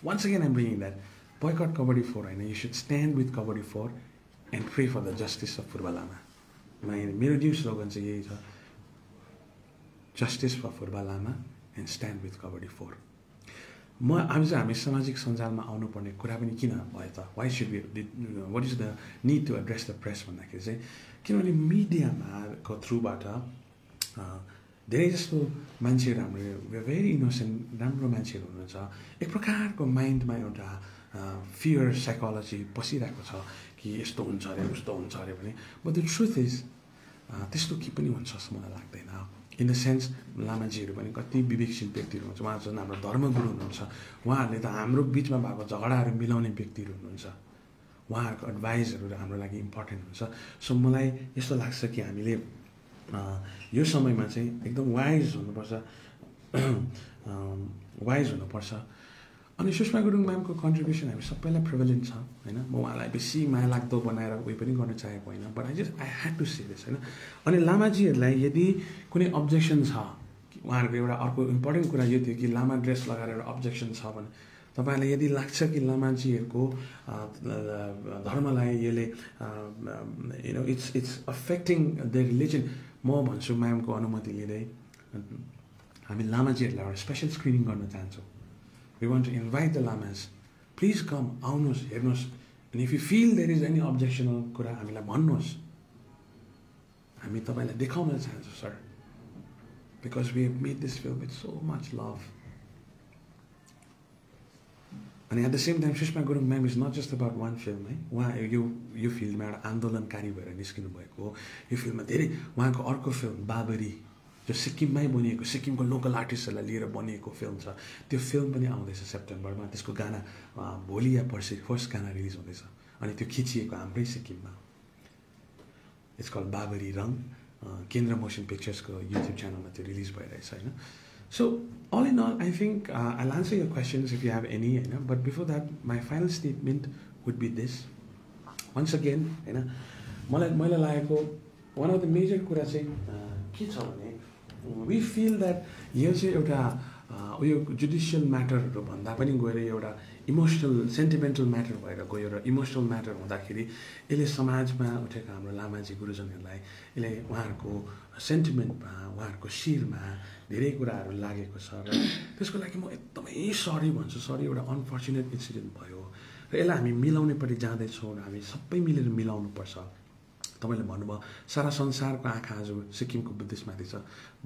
once again I'm bring that boycott Kabaddi four होइन you should stand with Kabaddi four and pray for the justice of Phurba Lama मेरो new slogan चाहिँ यही छ justice for Phurba Lama and stand with Kabaddi four म चाहिँ हामी सामाजिक सञ्जालमा आउनुपर्ने कुरा पनि किन भयो त? Why should be what is the need to address the press भन्दाखेरि चाहिँ किनभने मिडियामा को थ्रुबाट धेरै जस्तो मान्छेहरू हाम्रो भेरी इनोसेन्ट राम्रो मान्छेहरू हुनुहुन्छ। एक प्रकारको माइन्डमा एउटा फियर साइकोलोजी बसिरहेको छ कि यस्तो हुन्छ अरे उस्तो हुन्छ अरे भने। बट द ट्रुथ इज त्यस्तो के पनि हुन्छ जस्तो मलाई लाग्दैन। इन द सेन्स लामाजीहरू पनि कति विवेकशील व्यक्तिहरू हुनुहुन्छ। उहाँ झन् हाम्रो धर्मगुरु हुनुहुन्छ। उहाँहरूले त हाम्रो बिचमा भएको झगडाहरू मिलाउने व्यक्तिहरू हुनुहुन्छ। उहाँहरूको एडभाइसहरू हाम्रो लागि इम्पोर्टेन्ट हुन्छ। सो मलाई यस्तो लाग्छ कि हामीले यो समयमा चाहिँ एकदम वाइज हुनुपर्छ। वाइज हुनुपर्छ। अनि सुषमा गुरुङ म्यामको कन्ट्रिब्युसन हामी सबैलाई प्रिभलेन्ट छ होइन? म उहाँलाई बेसी माया लाग्दो बनाएर उयो पनि गर्न चाहेको होइन but I just I had to say this होइन? अनि लामाजीहरूलाई यदि कुनै अब्जेक्सन छ उहाँहरूको एउटा अर्को इम्पोर्टेन्ट कुरा यो थियो कि लामा ड्रेस लगाएर एउटा अब्जेक्सन छ भने तपाईँहरूलाई यदि लाग्छ कि लामाजीहरूको धर्मलाई यसले you know it's it's affecting the religion म भन्छु म्यामको अनुमति लिँदै हामी लामाजीहरूलाई एउटा स्पेसल स्क्रिनिङ गर्न चाहन्छौँ। We want to invite the lamas please come आउनुहोस् हेर्नुहोस्। And if you feel there is any objectional कुरा हामीलाई भन्नुहोस्। हामी तपाईँलाई देखाउन चाहन्छौँ sir because we have made this film with so much love अनि at the same time Sushma Gurung ma'am is not just about one film है उहाँ यो यो फिल्डमा एउटा आन्दोलनकारी भएर निस्किनु भएको हो यो फिल्ममा धेरै उहाँको अर्को फिल्म बाबरी जो सिक्किममै बनिएको सिक्किमको लोकल आर्टिस्टहरूलाई लिएर बनिएको फिल्म छ त्यो फिल्म पनि आउँदैछ सेप्टेम्बरमा त्यसको गाना भोलि या पर्सि फर्स्ट गाना रिलिज हुँदैछ अनि त्यो खिचिएको हाम्रै सिक्किममा इट्स कल बाबरी रङ केन्द्र मोसन पिक्चर्सको युट्युब च्यानलमा त्यो रिलिज भइरहेछ होइन so all in all I think I answer your questions if you have any होइन but before that my final statement would be this once again होइन मलाई मलाई लागेको वान अफ द मेजर कुरा चाहिँ के छ भने वी फिल द्याट यो चाहिँ एउटा उयो जुडिसियल म्याटरहरू भन्दा पनि गएर एउटा इमोसनल सेन्टिमेन्टल म्याटर भएर गयो र इमोसनल म्याटर हुँदाखेरि यसले समाजमा उठेका हाम्रो लामाजी गुरुजनहरूलाई यसले उहाँहरूको सेन्टिमेन्टमा उहाँहरूको शिरमा धेरै कुराहरू लागेको छ र त्यसको लागि म एकदमै सरी भन्छु सरी एउटा अनफर्चुनेट इन्सिडेन्ट भयो र यसलाई हामी मिलाउनेपट्टि जाँदैछौँ र हामी सबै मिलेर मिलाउनुपर्छ। तपाईँले भन्नुभयो सारा संसारको आँखा आज सिक्किमको बुद्धिस्टमाथि छ।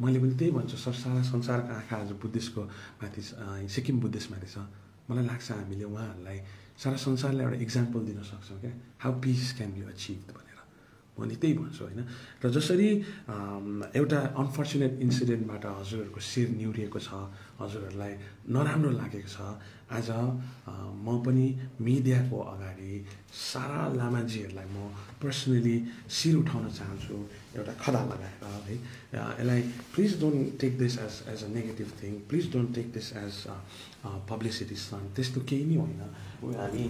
मैले पनि त्यही भन्छु सर सारा संसारको आँखा आज बुद्धिस्टको माथि सिक्किम बुद्धिस्टमाथि छ। मलाई लाग्छ हामीले उहाँहरूलाई सारा संसारलाई एउटा इक्जाम्पल दिन सक्छौँ क्या? How peace can be achieve भनेर म नि त्यही भन्छु होइन। र जसरी एउटा अनफर्चुनेट इन्सिडेन्टबाट हजुरहरूको शिर निहुरिएको छ हजुरहरूलाई नराम्रो लागेको छ आज म पनि मिडियाको अगाडि सारा लामाजीहरूलाई म पर्सनली शिर उठाउन चाहन्छु एउटा खदा लगाएर है। यसलाई please don't take this as as a negative thing please don't take this as publicity सन त्यस्तो केही नै होइन। हामी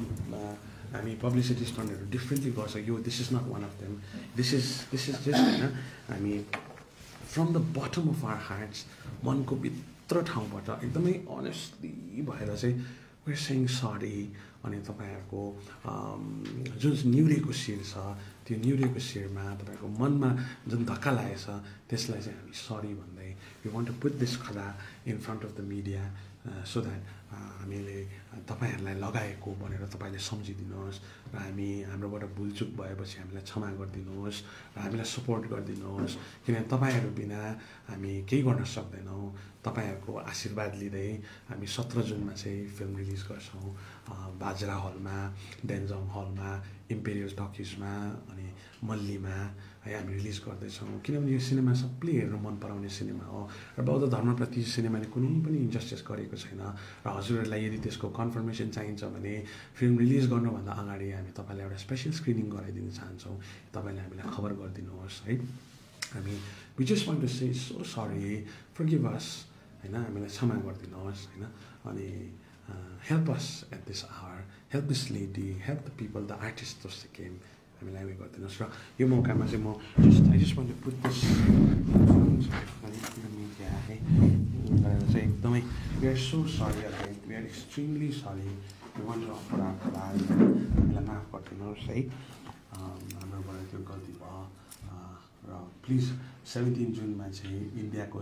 हामी पब्लिसिटी स्टन्टहरू डिफ्रेन्टली गर्छ। यो this is not one of them this is this is just होइन हामी from the bottom of our hearts मनको भित्र ठाउँबाट एकदमै अनेस्टली भएर चाहिँ वेयर सेङ सरी अनि तपाईँहरूको जुन निउरेको शिर छ त्यो निउरेको शिरमा तपाईँहरूको मनमा जुन धक्का लागेको छ त्यसलाई चाहिँ हामी सरी भन्दै you want to put this खदा in front of the media so that हामीले तपाईँहरूलाई लगाएको भनेर तपाईँले सम्झिदिनुहोस् र हामी हाम्रोबाट भुलचुक भएपछि हामीलाई क्षमा गरिदिनुहोस् र हामीलाई सपोर्ट गरिदिनुहोस्। किनभने तपाईँहरू बिना हामी केही गर्न सक्दैनौँ। तपाईँहरूको आशीर्वाद लिँदै हामी सत्र जुनमा चाहिँ फिल्म रिलिज गर्छौँ बाजरा हलमा डेन्जङ हलमा इम्पेरियल टकिजमा अनि मल्लीमा। हामी रिलिज गर्दैछौँ किनभने यो सिनेमा सबले हेर्नु मन पराउने सिनेमा हो र बौद्ध धर्मप्रति सिनेमाले कुनै पनि इन्जस्टिस गरेको छैन र हजुरहरूलाई यदि त्यसको कन्फर्मेसन चाहिन्छ भने फिल्म रिलिज गर्नुभन्दा अगाडि हामी तपाईँलाई एउटा स्पेसल स्क्रिनिङ गराइदिन चाहन्छौँ तपाईँले हामीलाई खबर गरिदिनुहोस् है हामी we just want to say so sorry for give us होइन हामीलाई क्षमा गरिदिनुहोस् होइन अनि help us at this hour help this lady help the people the artist just Sikkim हामीलाई उयो गरिदिनुहोस् र यो मौकामा चाहिँ म just I just want put this media है गरेर चाहिँ एकदमै वी आर सो सरी है we are extremely sorry to हामीलाई माफ गरिदिनुहोस् है हाम्रोबाट त्यो गल्ती भयो र प्लिज सेभेन्टिन जुनमा चाहिँ इन्डियाको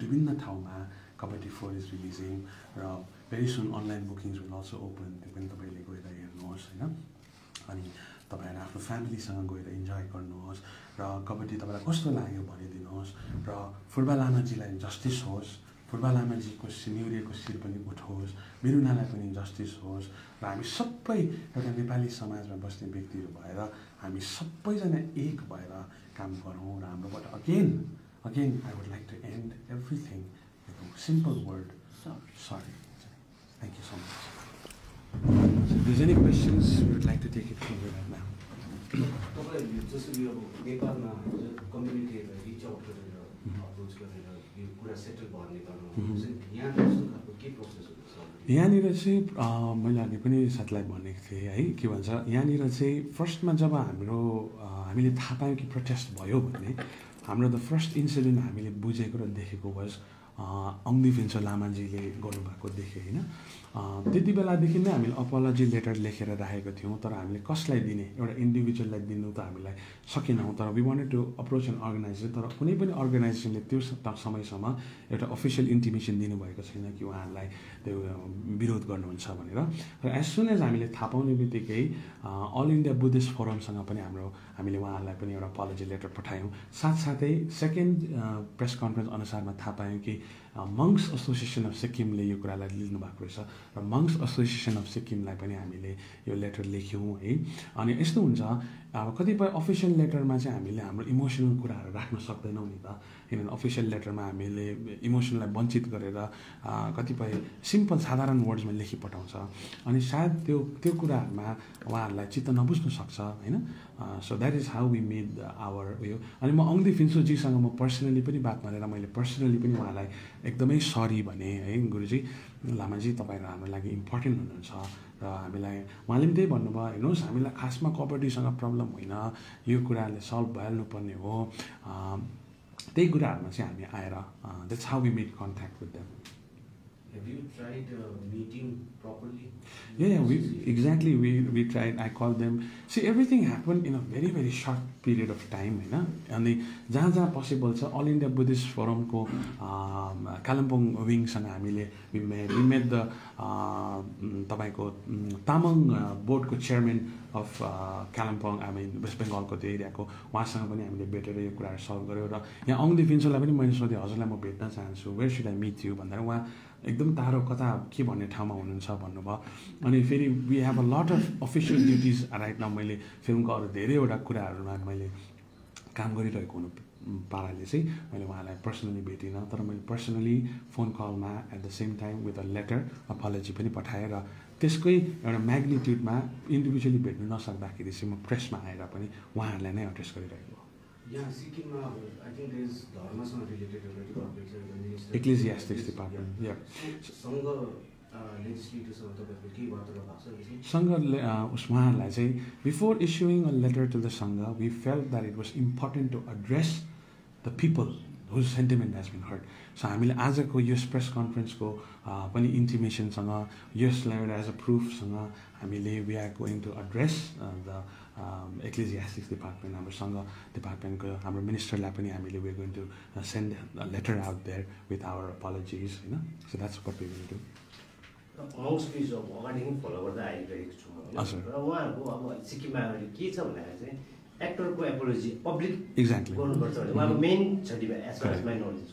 विभिन्न ठाउँमा कबड्डी फोर इज रिलिजिङ र very soon online bookings will also open त्यो पनि तपाईँले गएर हेर्नुहोस् होइन अनि तपाईँहरू आफ्नो फ्यामिलीसँग गएर इन्जोय गर्नुहोस् र कबड्डी तपाईँलाई कस्तो लाग्यो भनिदिनुहोस् र फुटबल आमाजीलाई जस्टिस होस् फुटबल आमाजीको सिनिउरिएको शिर पनि उठोस् बिरुनालाई पनि जस्टिस होस् र हामी सबै एउटा नेपाली समाजमा बस्ने व्यक्तिहरू भएर हामी सबैजना एक भएर काम गरौँ र हाम्रोबाट again again I would like to and everything simple word sorry thank you so much there's any questions, we would like to take it from you यहाँनिर चाहिँ मैले अघि पनि साथीलाई भनेको थिएँ है के भन्छ यहाँनिर चाहिँ फर्स्टमा जब हाम्रो हामीले थाहा पायौँ कि प्रोटेस्ट भयो भने हाम्रो द फर्स्ट इन्सिडेन्ट हामीले बुझेको र देखेको वाज अङ्दी फिन्सो लामाजीले गर्नुभएको देखेँ होइन? त्यति बेलादेखि नै हामीले अपोलोजी लेटर लेखेर राखेको थियौँ तर हामीले कसलाई दिने? एउटा इन्डिभिजुअललाई दिनु त हामीलाई सकेनौँ तर we wanted to approach an organisation तर कुनै पनि अर्गनाइजेसनले त्यो समयसम्म एउटा अफिसियल इन्टिमेसन दिनुभएको छैन कि उहाँहरूलाई त्यो विरोध गर्नुहुन्छ भनेर। र एज सुन एज हामीले थाहा पाउने बित्तिकै अल इन्डिया बुद्धिस्ट फोरमसँग पनि हाम्रो हामीले उहाँहरूलाई पनि एउटा अपोलोजी लेटर पठायौँ। साथसाथै सेकेन्ड प्रेस कन्फरेन्स अनुसारमा थाहा पायौँ कि मङ्स एसोसिएसन अफ सिक्किमले यो कुरालाई लिनुभएको रहेछ। र मङ्स एसोसिएसन अफ सिक्किमलाई पनि हामीले यो लेटर लेख्यौँ है। अनि यस्तो हुन्छ अब कतिपय अफिसियल लेटरमा चाहिँ हामीले हाम्रो इमोसनल कुराहरू राख्न सक्दैनौँ नि त। किनभने अफिसियल लेटरमा हामीले इमोसनलाई वञ्चित गरेर कतिपय सिम्पल साधारण वर्ड्समा लेखी पठाउँछ अनि सायद त्यो त्यो कुराहरूमा उहाँहरूलाई चित्त नबुझ्नु सक्छ होइन? So that is how we made our उयो अनि म अङ्दी फिन्सोजीसँग म पर्सनली पनि बात मारेर मैले पर्सनली पनि उहाँलाई एकदमै सरी भने है गुरुजी लामाजी तपाईँहरू हाम्रो लागि इम्पोर्टेन्ट हुनुहुन्छ। र हामीलाई उहाँले पनि त्यही भन्नुभयो हेर्नुहोस् हामीलाई खासमा कबड्डीसँग प्रब्लम होइन। यो कुराले सल्भ भइहाल्नुपर्ने हो। त्यही कुराहरूमा चाहिँ हामी आएर that's how we made contact with them Have you tried uh, meeting properly? Yeah, yeah, we exactly we we tried. I called them. See, everything happened in a very very short period of time, होइन अनि जहाँ जहाँ possible छ all India Buddhist फोरमको कालिम्पोङ विङसँग हामीले we met- we met the uh, mm, तपाईँको तामाङ बोर्डको chairman of Kalimpong mean West बेङ्गलको त्यो एरियाको उहाँसँग पनि हामीले भेटेर यो कुराहरू सल्भ गऱ्यौँ र यहाँ अङ्दी फिन्सोलाई पनि मैले सोधेँ हजुरलाई म भेट्न चाहन्छु where should I meet you भन्दा उहाँ एकदम टाढो कता के भन्ने ठाउँमा हुनुहुन्छ भन्नुभयो। अनि फेरि we have a lot of official duties right now मैले फिल्मको अरू धेरैवटा कुराहरूमा मैले काम गरिरहेको हुनु पाराले चाहिँ मैले उहाँलाई पर्सनली भेटिनँ तर मैले पर्सनली फोन कलमा at the same time with a letter apology पनि पठाएँ र त्यसकै एउटा म्याग्निट्युडमा इन्डिभिजुअली भेट्नु नसक्दाखेरि चाहिँ म प्रेसमा आएर पनि उहाँहरूलाई नै एड्रेस गरिरहेको यहाँ सिक्किममा आई थिङ्क इज धर्मसँग रिलेटेड एउटा डिपार्टमेन्ट छ department, yeah. सङ्घ? सङ्घले उहाँहरूलाई चाहिँ before issuing a letter to the Sangha we felt that it was important to address the people whose sentiment has been hurt so हामीले आजको यस प्रेस कन्फरेन्सको पनि इन्टिमेसनसँग यसलाई एउटा एज अ प्रुफसँग हामीले we are going to address the ecclesiastics department हाम्रो सङ्घ डिपार्टमेन्टको हाम्रो मिनिस्टरलाई पनि हामीले we going to send letter out there with our apologies होइन so that's what we will do अब अगाडिदेखि फलो गर्दै आइरहेको छु। र उहाँहरूको अब सिक्किममा अहिले के छ भन्दाखेरि चाहिँ एक्टरको एपोलोजी पब्लिक Exactly. गर्नुपर्छ भने उहाँको मेन छ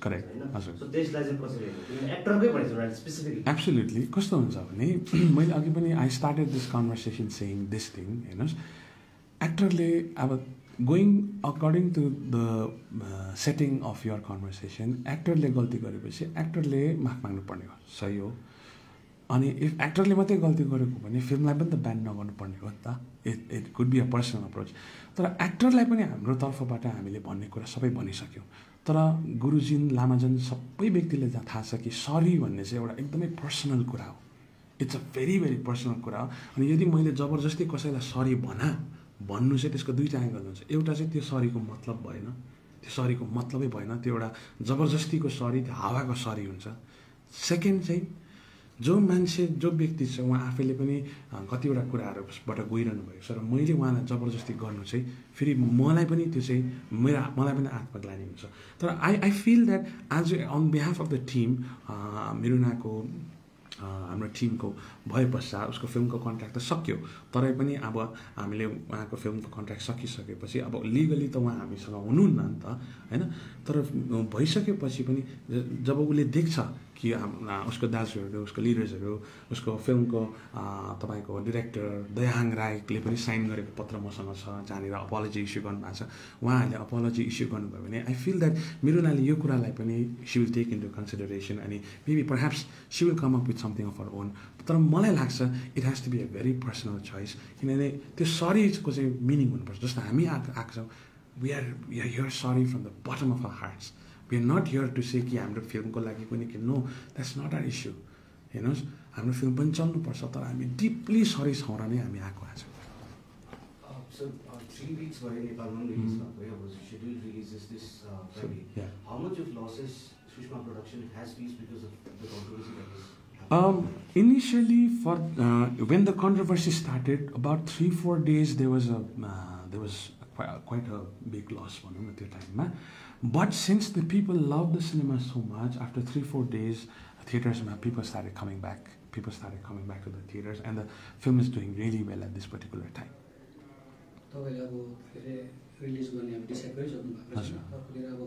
Correct. होइन त्यसलाई चाहिँ कसरी एक्टरकै भनेको उनीहरूले स्पेसिफिक एब्सोल्युटली कस्तो हुन्छ भने मैले अघि पनि I started this conversation saying this thing हेर्नुहोस् एक्टरले अब going according to the setting of your conversation एक्टरले गल्ती गरेपछि एक्टरले माफ माग्नुपर्ने हो। सही हो। अनि इफ एक्टरले मात्रै गल्ती गरेको भने फिल्मलाई पनि त ब्यान नगर्नुपर्ने हो त। It it could be a personal approach तर एक्टरलाई पनि हाम्रो तर्फबाट हामीले भन्ने कुरा सबै भनिसक्यौँ। तर गुरुजिन लामाजन सबै व्यक्तिले थाहा छ कि सरी भन्ने चाहिँ एउटा एकदमै पर्सनल कुरा हो। It's a very very personal कुरा हो। अनि यदि मैले जबरजस्ती कसैलाई सरी भना भन्नु चाहिँ त्यसको दुईवटा एङ्गल हुन्छ। एउटा चाहिँ त्यो सरीको मतलब भएन। त्यो सरीको मतलबै भएन। त्यो एउटा जबरजस्तीको सरी हावाको सरी हुन्छ। सेकेन्ड चाहिँ जो मान्छे जो व्यक्ति छ उहाँ आफैले पनि कतिवटा कुराहरूबाट गइरहनु भएको छ र मैले उहाँलाई जबरजस्ती गर्नु चाहिँ फेरि मलाई पनि त्यो चाहिँ मेरो मलाई पनि आत्मग्लानी हुन्छ। तर आई आई फिल द्याट आज on behalf of the team मिरुनाको हाम्रो टिमको भए पश्चात उसको फिल्मको कन्ट्र्याक्ट त सक्यो। तरै पनि अब हामीले उहाँको फिल्मको कन्ट्र्याक्ट सकिसकेपछि अब लिगली त उहाँ हामीसँग हुनुहुन्न नि त होइन? तर भइसकेपछि पनि जब उसले देख्छ कि उसको दाजुहरू उसको लिडर्सहरू उसको फिल्मको तपाईँको डिरेक्टर दयाहाङ राईले पनि साइन गरेको पत्र मसँग छ जहाँनिर अपोलोजी इस्यु गर्नुभएको छ। उहाँहरूले अपोलोजी इस्यु गर्नुभयो भने आई फिल द्याट मिरुनाले यो कुरालाई पनि she will take into consideration अनि maybe perhaps she will come up with something of her own तर मलाई लाग्छ it has to be a very personal choice किनभने त्यो सरीको चाहिँ मिनिङ हुनुपर्छ। जस्तो हामी आएको आएको छौँ we are we are sorry from the bottom of our hearts we are not here to say कि हाम्रो फिल्मको लागि पनि कि no that's not our issue हेर्नुहोस् हाम्रो फिल्म पनि चल्नुपर्छ तर हामी डिपली सरी छौँ र नै हामी आएको आज। Face because of the controversy that is Um, initially, for uh, when the controversy started, quite a big loss भनौँ न त्यो टाइममा but since the people love the cinema so much after three four days थिएटर्समा people started coming back people started coming back to the theatres and the film is doing really well at this particular time तपाईँले अब के अरे release गर्ने अब decide गरिसक्नु भएको हजुर। छ अर्कोतिर अब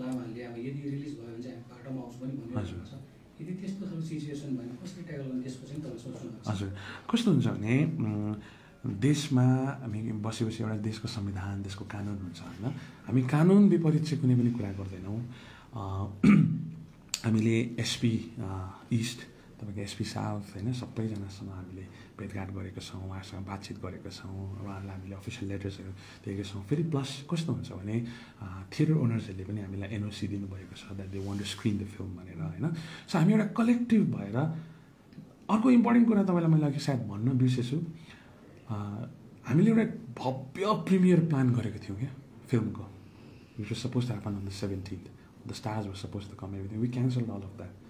लामाहरूले अब यदि रिलिज भयो भने चाहिँ हामी बाटोमा आउँछु पनि। भनिरहेको छ यदि त्यस्तो खालको सिचुएसन भयो भने कसरी ट्याकल गर्ने त्यसको चाहिँ तपाईँ सोच्नु हजुर। कस्तो हुन्छ भने देशमा हामी बसेपछि एउटा देशको संविधान देशको कानुन हुन्छ होइन? हामी कानुन विपरीत चाहिँ कुनै पनि कुरा गर्दैनौँ। हामीले एसपी इस्ट तपाईँको एसपी साउथ होइन? सबैजनासँग हामीले भेटघाट गरेको छौँ उहाँसँग बातचित गरेका छौँ उहाँहरूलाई हामीले अफिसियल लेटर्सहरू दिएका छौँ। फेरि प्लस कस्तो हुन्छ भने थिएटर ओनर्सहरूले पनि हामीलाई एनओसी दिनुभएको छ that they want to screen the film भनेर होइन? सो हामी एउटा कलेक्टिभ भएर अर्को इम्पोर्टेन्ट कुरा तपाईँलाई मैले अघि सायद भन्न बिर्सेछु। हामीले एउटा भव्य प्रिमियर प्लान गरेको थियौँ क्या फिल्मको which was suppose to happen on the seventeenth the stars was suppose to come everything we cancel all of that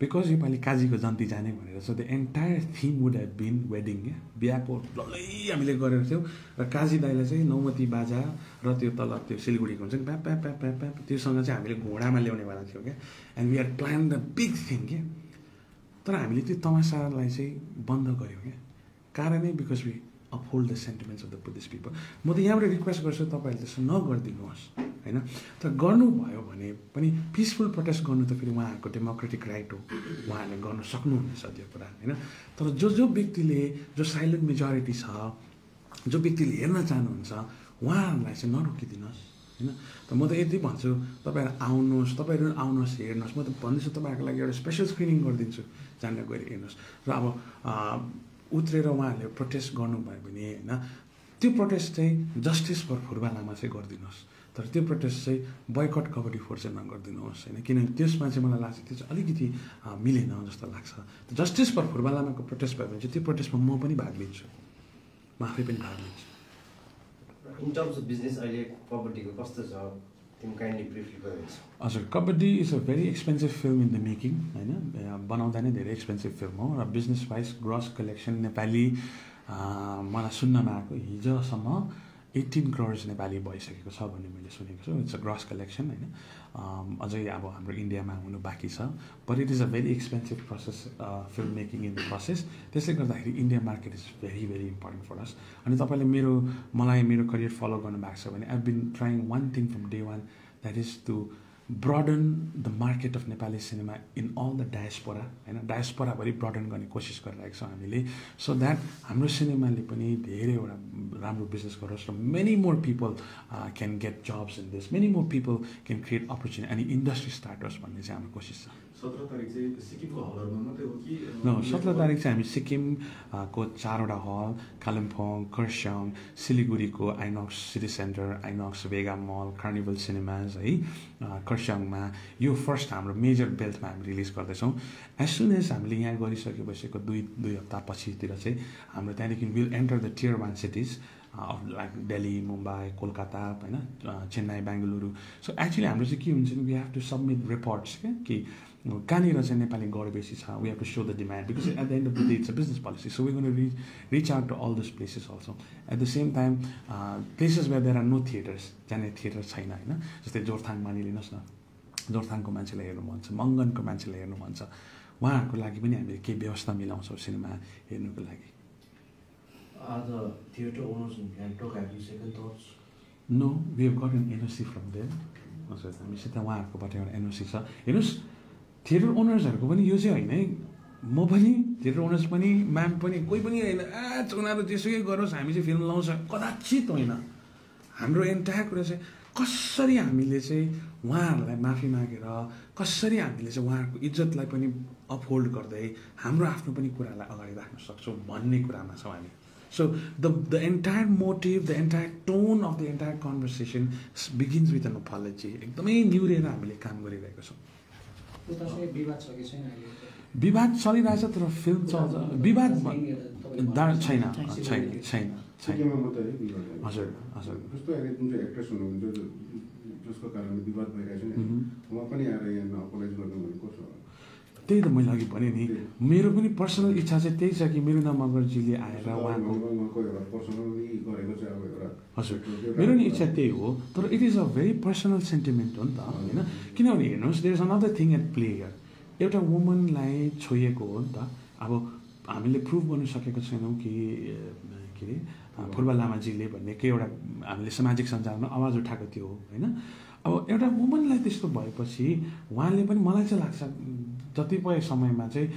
because योपालि काजीको जन्ती जाने भनेर so the entire theme would have been wedding क्या? बिहाको डल्लै हामीले गरेको थियौँ। र काजी दाईलाई चाहिँ नौमती बाजा र त्यो तल त्यो सिलगढीको हुन्छ नि प्याप प्याप प्याप प्याप प्याप त्योसँग चाहिँ हामीले घोडामा ल्याउनेवाला थियौँ क्या? And we are plan the big thing क्या? तर हामीले त्यो तमासालाई चाहिँ बन्द गऱ्यौँ क्या? कारणै because we uphold the sentiments of the Buddhist people म त यहाँबाट रिक्वेस्ट गर्छु तपाईँहरूले त्यसो नगरिदिनुहोस् होइन? तर गर्नुभयो भने पनि पिसफुल प्रोटेस्ट गर्नु त फेरि उहाँहरूको डेमोक्रेटिक राइट हो। उहाँहरूले गर्न सक्नुहुनेछ त्यो कुरा होइन? तर जो जो व्यक्तिले जो साइलेन्ट मेजोरिटी छ जो व्यक्तिले हेर्न चाहनुहुन्छ उहाँहरूलाई चाहिँ नरोकिदिनुहोस् होइन? त म त यति भन्छु तपाईँहरू आउनुहोस् तपाईँहरू आउनुहोस् हेर्नुहोस्। म त भन्दैछु तपाईँहरूको लागि एउटा स्पेसल स्क्रिनिङ गरिदिन्छु जानेर गएर हेर्नुहोस्। र अब उत्रेर उहाँहरूले प्रोटेस्ट गर्नुभयो भने होइन त्यो प्रोटेस्ट चाहिँ जस्टिस फर फुर्बालामा चाहिँ गरिदिनुहोस्। तर त्यो प्रोटेस्ट चाहिँ बोयकट कबड्डी फोर चाहिँ नगरिदिनुहोस् होइन किनभने त्यसमा चाहिँ मलाई लाग्छ त्यो चाहिँ अलिकति मिलेन जस्तो लाग्छ। जस्टिस फर फुर्बालामाको प्रोटेस्ट भयो भने चाहिँ त्यो प्रोटेस्टमा म पनि भाग लिन्छु। म आफै पनि भाग लिन्छु। इन टर्म्स अफ बिजनेस अहिले कबड्डीको कस्तो छ? हजुर Kabaddi is a very expensive film in the making होइन? बनाउँदा नै धेरै एक्सपेन्सिभ फिल्म हो र business wise gross collection Nepali मलाई सुन्नमा आएको हिजोसम्म एट्टिन करोड्स नेपाली भइसकेको छ भन्ने मैले सुनेको छु। इट्स अ ग्रस कलेक्सन होइन। अझै अब हाम्रो इन्डियामा हुनु बाँकी छ। But it is a very expensive process film making in the process त्यसले गर्दाखेरि India market is very very important for us अनि तपाईँले मेरो मलाई मेरो करियर फलो गर्नु भएको छ भने I been trying one thing from day one that is to broaden the market of Nepali cinema in all the diaspora होइन? डायस्पोराभरि ब्रडन गर्ने कोसिस गरिरहेको छौँ हामीले। सो द्याट हाम्रो सिनेमाले पनि धेरैवटा राम्रो बिजनेस गरोस् र many more people can get jobs in this many more people can create opportunity अनि इन्डस्ट्री स्टार्टर्स भन्ने चाहिँ हाम्रो कोसिस छ। सत्र तारिक चाहिँ सिक्किमको हलहरूमा मात्रै हो कि न सत्र तारिक चाहिँ हामी सिक्किम अ, को चारवटा hall Kalimpong Kurseong सिलिगुडीको INOX city centre INOX Vega mall Carnival Cinemas है खरसाङमा यो फर्स्ट हाम्रो मेजर बेल्टमा हामी रिलिज गर्दैछौँ। एज सुन एज हामीले यहाँ गरिसकेपछिको दुई दुई हप्ता पछितिर चाहिँ हाम्रो त्यहाँदेखि will enter the tier one cities of like Delhi Mumbai Kolkata होइन चेन्नाई बेङ्गलुरु। सो एक्चुली हाम्रो चाहिँ के हुन्छ we have to submit reports क्या कि कहाँनिर चाहिँ नेपाली गढ बेसी छ we have to so the demand because at the end of the day it's a business policy so we gone reach reach out to all those places also at the same time places where there are no theatres जहाँनिर theatre छैन होइन जस्तै जोरथाङ मानिलिनुहोस् न जोरथाङको मान्छेलाई हेर्नु मन छ मङ्गनको मान्छेलाई हेर्नु मन छ उहाँहरूको लागि पनि हामीले केही व्यवस्था मिलाउँछौँ सिनेमा हेर्नुको लागि Are the theatre owners in Gangtok having second thoughts? No we have got an NOC from them हजुर हामीसित उहाँहरूकोबाट एउटा एनओसी छ हेर्नुहोस् थिएटर ओनर्सहरूको पनि यो चाहिँ होइन है। म पनि थिएटर ओनर्स पनि म्याम पनि कोही पनि होइन। आ उनीहरू जेसुकै गरोस् हामी चाहिँ फिल्म लाउँछ। कदाचित होइन। हाम्रो एन्टायर कुरा चाहिँ कसरी हामीले चाहिँ उहाँहरूलाई माफी मागेर कसरी हामीले चाहिँ उहाँहरूको इज्जतलाई पनि अपहोल्ड गर्दै हाम्रो आफ्नो पनि कुरालाई अगाडि राख्न सक्छौँ भन्ने कुरामा छौँ हामी। So the the entire motive the entire tone of the entire conversation begins with an apology एकदमै निहुरेर हामीले काम गरिरहेको छौँ। विवाद छ कि छैन अहिले विवाद चलिरहेछ तर फिल्म चल्छ विवाद छैन छैन। छैन। हजुर हजुर जस्तो अहिले जुन चाहिँ एक्ट्रेस हुनुहुन्छ जसको कारणले विवाद भइरहेको छ। उहाँ पनि आएर यहाँ अपोलाइज गर्नु भनेको त्यही त मैले अघि भने नि मेरो पनि पर्सनल इच्छा चाहिँ त्यही छ कि मेरो नाम मगरजीले आएर उहाँको हजुर। मेरो नि इच्छा त्यही हो तर it is a very personal sentiment हो नि त। होइन? किनभने हेर्नुहोस् there is another thing at play here एउटा वुमनलाई छोइएको हो नि त। अब हामीले प्रुभ गर्नु सकेको छैनौँ कि के अरे फुर्बा लामाजीले भन्ने के एउटा हामीले सामाजिक सञ्जालमा आवाज उठाएको थियो होइन? अब एउटा वुमनलाई त्यस्तो भएपछि उहाँले पनि मलाई चाहिँ लाग्छ जतिपय समयमा चाहिँ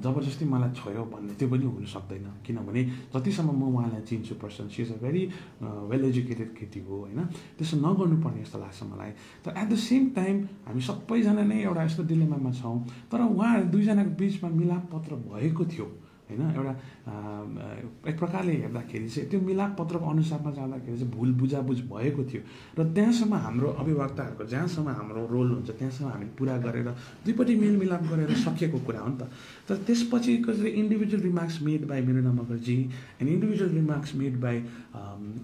जबरजस्ती मलाई छोयो भन्ने त्यो पनि हुन सक्दैन। किनभने जतिसम्म म उहाँलाई चिन्छु person she is a very well educated केटी हो होइन? त्यसो नगर्नुपर्ने जस्तो लाग्छ मलाई। तर एट द सेम टाइम हामी सबैजना नै एउटा यस्तो डिलेमामा छौँ। तर उहाँहरू दुईजनाको बिचमा मिलाप पत्र भएको थियो। होइन? एउटा एक प्रकारले हेर्दाखेरि चाहिँ त्यो मिलाप पत्रको अनुसारमा जाँदाखेरि चाहिँ भुल बुझाबुझ भएको थियो। र त्यहाँसम्म हाम्रो अभिवक्ताहरूको जहाँसम्म हाम्रो रोल हुन्छ त्यहाँसम्म हामी पुरा गरेर दुईपट्टि मेलमिलाप गरेर सकिएको कुरा हो नि त। तर त्यसपछिको चाहिँ individual remarks made by Miruna Magarji and individual remarks made by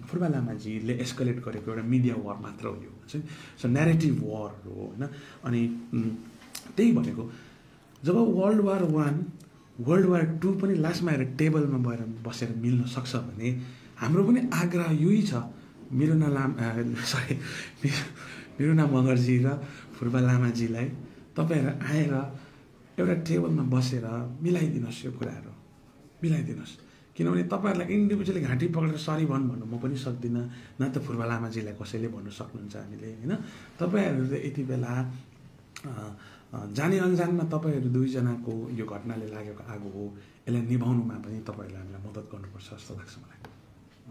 Phurba लामाजीले escalate गरेको एउटा मिडिया वार मात्र हो यो चाहिँ सो नेरेटिभ वारहरू हो होइन? अनि त्यही भनेको जब world war one world war two पनि लास्टमा हेरेर टेबलमा गएर बसेर मिल्न सक्छ भने हाम्रो पनि आग्रह यही छ। मिरुना लाम सरी मिरुना मगर्जी र फुर्बा लामाजीलाई तपाईँहरू आएर एउटा टेबलमा बसेर मिलाइदिनुहोस् यो कुराहरू। मिलाइदिनुहोस्। किनभने तपाईँहरूलाई इन्डिभिजुअली घाँटी पक्रेर सरी भन् भन्नु म पनि सक्दिनँ न त फुर्बा लामाजीलाई कसैले भन्नु सक्नुहुन्छ हामीले होइन? तपाईँहरू यति बेला जाने अनजानमा तपाईँहरू दुईजनाको यो घटनाले लागेको आगो हो यसलाई निभाउनुमा पनि तपाईँहरूले हामीलाई मद्दत गर्नुपर्छ जस्तो लाग्छ मलाई।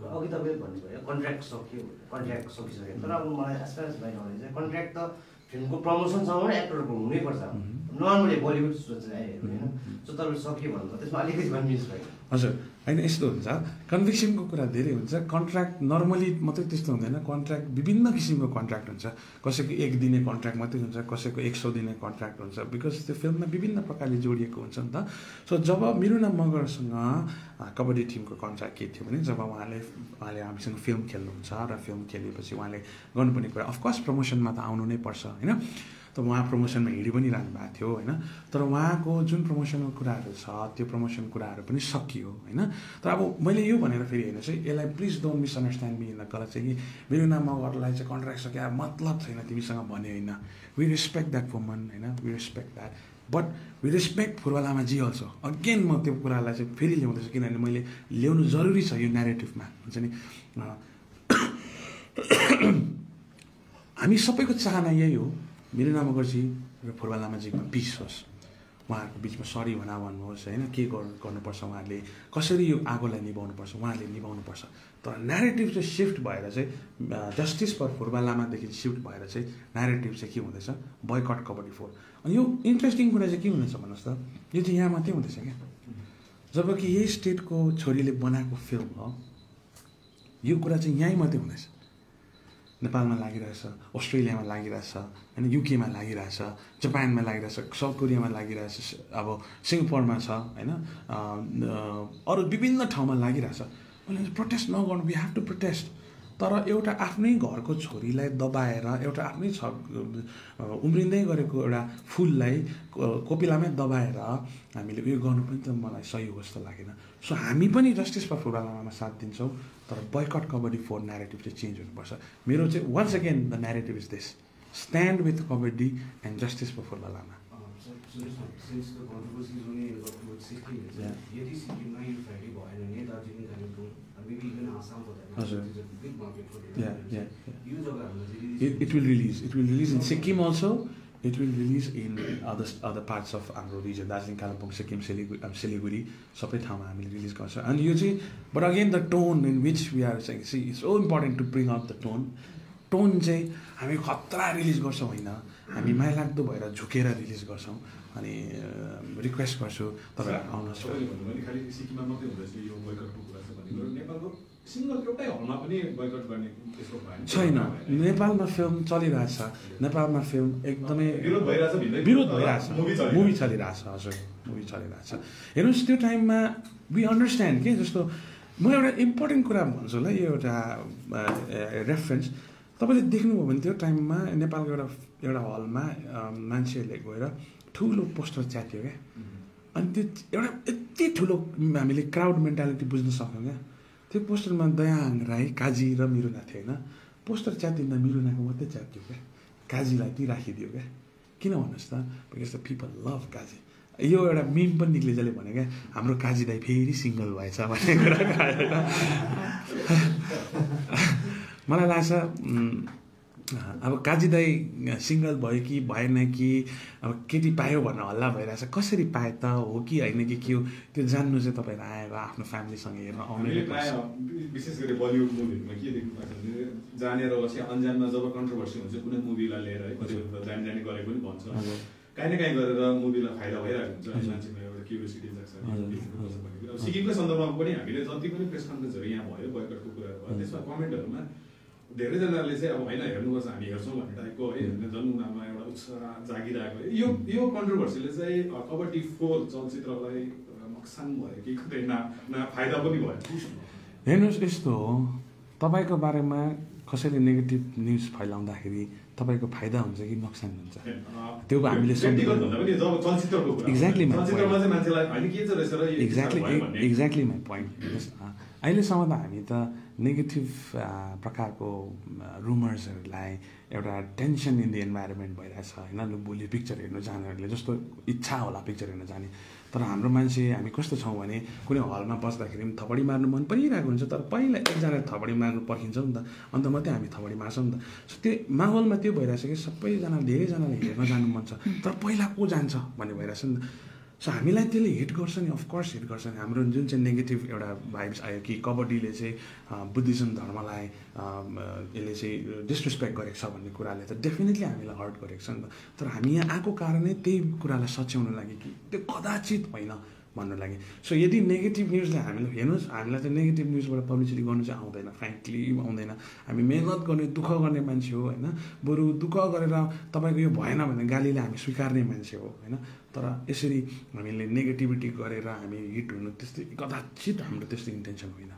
अघि तपाईँले भन्नुभयो कन्ट्र्याक्ट सक्यो कन्ट्र्याक्ट सकिसक्यो। तर अब मलाई माई नलेज चाहिँ कन्ट्र्याक्ट त फिल्मको प्रमोसनसँग नै एक्टरको हुनैपर्छ। नर्मली बलिउड सोच होइन? सो तपाईँले सक्यो भन्दा त्यसमा अलिकति कन्भिन्स भयो। हजुर। होइन यस्तो हुन्छ। कन्भिक्सनको कुरा धेरै हुन्छ। कन्ट्र्याक्ट नर्मली मात्रै त्यस्तो हुँदैन। कन्ट्र्याक्ट विभिन्न किसिमको कन्ट्र्याक्ट हुन्छ। कसैको एक दिने कन्ट्र्याक्ट मात्रै हुन्छ कसैको एक सौ दिने कन्ट्र्याक्ट हुन्छ। बिकज त्यो फिल्ममा विभिन्न प्रकारले जोडिएको हुन्छ नि त। सो जब मिरुना मगरसँग कबड्डी टिमको कन्ट्र्याक्ट के थियो भने जब उहाँले उहाँले हामीसँग फिल्म खेल्नुहुन्छ र फिल्म खेलेपछि उहाँले गर्नुपर्ने कुरा अफकोर्स प्रमोसनमा त आउनु नै पर्छ होइन? त उहाँ प्रमोसनमा हिँडी पनि रहनु भएको थियो होइन? तर उहाँको जुन प्रमोसनको कुराहरू छ त्यो प्रमोसन कुराहरू पनि सकियो होइन? तर अब मैले यो भनेर फेरि हेर्नुहोस् है यसलाई please don't misunderstand me in चाहिँ कि मेरो नाम मगरलाई चाहिँ कन्ट्र्याक्ट सक्यो मतलब छैन तिमीसँग भन्यो होइन। वी रेस्पेक्ट द्याट वुमन होइन? We respect that but we respect फुर्बालामा G also again म त्यो कुरालाई चाहिँ फेरि ल्याउँदैछु किनभने मैले ल्याउनु जरुरी छ यो नेरेटिभमा हुन्छ नि? हामी सबैको चाहना यही हो मेरो नाम मगरजी र फुर्बा लामाजीमा पिस होस्। उहाँहरूको बिचमा सरी भना भन्नुहोस् होइन? के गर्नु गर्नुपर्छ उहाँहरूले? कसरी यो आगोलाई निभाउनुपर्छ? उहाँहरूले निभाउनुपर्छ। तर नेरेटिभ चाहिँ सिफ्ट भएर चाहिँ जस्टिस फर फुर्बा लामादेखि सिफ्ट भएर चाहिँ नेरेटिभ चाहिँ के हुँदैछ? Boycott kabaddi for. अनि यो इन्ट्रेस्टिङ कुरा चाहिँ के हुँदैछ भन्नुहोस् त? यो चाहिँ यहाँ मात्रै हुँदैछ क्या। जबकि यही स्टेटको छोरीले बनाएको फिल्म हो यो कुरा चाहिँ यहीँ मात्रै हुँदैछ। नेपालमा लागिरहेछ अस्ट्रेलियामा लागिरहेछ होइन युकेमा लागिरहेछ जापानमा लागिरहेछ साउथ कोरियामा लागिरहेछ अब सिङ्गापुरमा छ होइन अरू विभिन्न ठाउँमा लागिरहेछ। मैले प्रोटेस्ट नगर्नु वी हेभ टु प्रोटेस्ट तर एउटा आफ्नै घरको छोरीलाई दबाएर एउटा आफ्नै छ उम्रिँदै गरेको एउटा फुललाई कोपिलामै दबाएर हामीले उयो गर्नु पनि त मलाई सही हो जस्तो लागेन। सो हामी पनि जस्टिस फर फुटबलमा साथ दिन्छौँ तर बोयकट कबड्डी फोर नेरेटिभ चाहिँ चेन्ज हुनुपर्छ। मेरो चाहिँ once again the narrative is this stand with kabaddi and justice for फुटबलमा सुन्नुहोस् न सिन्स द कन्ट्रोभर्सी जुन अबाउट सिक्किम. यदि सिक्किममा यो फ्राइडे भएन भने Darjeeling Kalimpong maybe even Assam. Big market यो जग्गाहरूमा चाहिँ it will release. It will release in Sikkim also. It will release in other other parts of हाम्रो रिजन दार्जिलिङ कालिम्पोङ सिक्किम सिलिगुडी सिलिगुडी सबै ठाउँमा हामीले रिलिज गर्छ अनि यो चाहिँ but again the tone in which we are चाहिँ see it's so important to bring out the tone tone चाहिँ हामी खतरा रिलिज गर्छौँ होइन हामी मायालाग्दो भएर झुकेर रिलिज गर्छौँ अनि रिक्वेस्ट गर्छु तपाईँहरू आउनुहोस् तपाईँले भन्नुभयो नि खालि सिक्किममा मात्रै हुँदैछ यो बोयकटको कुरा चाहिँ भनेको नेपालको सिङ्गल एउटै हलमा पनि बोयकट गर्ने त्यस्तो भएन। छैन। नेपालमा फिल्म चलिरहेछ। नेपालमा फिल्म एकदमै विरोध भइरहेछ मुभी चलिरहेछ। हजुर। मुभी चलिरहेछ। हेर्नुहोस् त्यो टाइममा वी अन्डरस्ट्यान्ड के जस्तो म एउटा इम्पोर्टेन्ट कुरा भन्छु ल यो एउटा रेफरेन्स तपाईँले देख्नुभयो भने त्यो टाइममा नेपालको एउटा एउटा हलमा मान्छेहरूले गएर ठुलो पोस्टर च्यातियो क्या? अनि त्यो एउटा यति ठुलो हामीले क्राउड मेन्टालिटी बुझ्न सक्यौँ क्या? त्यो पोस्टरमा दयाहाङ राई काजी र मिरुना थियो होइन? पोस्टर च्यातिँदा मिरुनाको मात्रै च्यातियो क्या? काजीलाई ती राखिदियो क्या? किन भन्नुहोस् त? Because the people love Kazi. यो एउटा मिम पनि निक्ले जसले भने क्या हाम्रो काजी दाई फेरि सिङ्गल भएछ भन्ने कुरा मलाई लाग्छ अब काजी दाई सिङ्गल भयो कि भएन कि अब केटी पायो भनेर हल्ला भइरहेछ कसरी पाए त हो कि होइन कि के हो त्यो जान्नु चाहिँ तपाईँहरू आएर आफ्नो फ्यामिलीसँग हेर्न आउनै विशेष गरी बलिउड मुभीहरूमा के देख्नु पाएको छ जानेर चाहिँ अन्जानमा जब कन्ट्रोभर्सी हुन्छ कुनै मुभीलाई लिएर है कतिपय जानी जानी गरेको पनि भन्छ। काहीँ न काहीँ गरेर मुभीलाई फाइदा भइरहेको हुन्छ। मान्छेमा एउटा क्युरियोसिटी जाग्छ। सिक्किमकै सन्दर्भमा पनि हामीले जति पनि प्रेस कन्फरेन्सहरू यहाँ भयो बोयकटको कुराहरू भयो त्यसमा कमेन्टहरूमा धेरैजनाले चाहिँ अब होइन हेर्नुपर्छ हामी हेर्छौँ भन्ने टाइपको है झन् उनीहरूमा एउटा उत्साह जागिरहेको। यो यो कन्ट्रोभर्सीले चाहिँ कबड्डी फोर चलचित्रलाई नोक्सान भयो कि कतै ना ना फाइदा पनि भयो? हेर्नुहोस् यस्तो हो। तपाईँको बारेमा कसैले नेगेटिभ न्युज फैलाउँदाखेरि तपाईँको फाइदा हुन्छ कि नोक्सान हुन्छ? त्यो हामीले एक्ज्याक्टली भन्ने। एक्ज्याक्टली माई पोइन्ट अहिलेसम्म त हामी त नेगेटिभ प्रकारको रुमर्सहरूलाई एउटा टेन्सन इन द इन्भाइरोमेन्ट भइरहेछ होइन? लु भोलि पिक्चर हेर्नु जानेहरूले जस्तो इच्छा होला पिक्चर हेर्नु जाने। तर हाम्रो मान्छे हामी कस्तो छौँ भने कुनै हलमा बस्दाखेरि पनि थपडी मार्नु मन परिरहेको हुन्छ तर पहिला एकजनाले थपडी मार्नु पर्खिन्छौँ नि त। अन्त मात्रै हामी थपडी मार्छौँ नि त। सो त्यो माहौलमा त्यो भइरहेछ कि सबैजना धेरैजनाले हेर्न जानु मन छ। तर पहिला को जान्छ भन्ने भइरहेछ नि त। सो हामीलाई त्यसले हिट गर्छ नि अफकोर्स हिट गर्छ नि। हाम्रो जुन चाहिँ नेगेटिभ एउटा भाइब्स आयो कि कबड्डीले चाहिँ बुद्धिज्म धर्मलाई यसले चाहिँ डिसरेस्पेक्ट गरेको छ भन्ने कुराले त डेफिनेटली हामीलाई हर्ट गरेको छ नि त। तर हामी यहाँ आएको कारणै त्यही कुरालाई सच्याउनु लागि कि त्यो कदाचित होइन भन्नु लागि। सो यदि नेगेटिभ न्युजले हामीलाई हेर्नुहोस् हामीलाई चाहिँ नेगेटिभ न्युजबाट पब्लिसिटी गर्नु चाहिँ आउँदैन फ्रेङ्कली आउँदैन। हामी मेहनत गर्ने दुःख गर्ने मान्छे हो होइन? बरु दुःख गरेर तपाईँको यो भएन भने गालीले हामी स्वीकार्ने मान्छे हो होइन? तर यसरी हामीले नेगेटिभिटी गरेर हामी हिट हुनु त्यस्तै कदाचित हाम्रो त्यस्तो इन्टेन्सन होइन।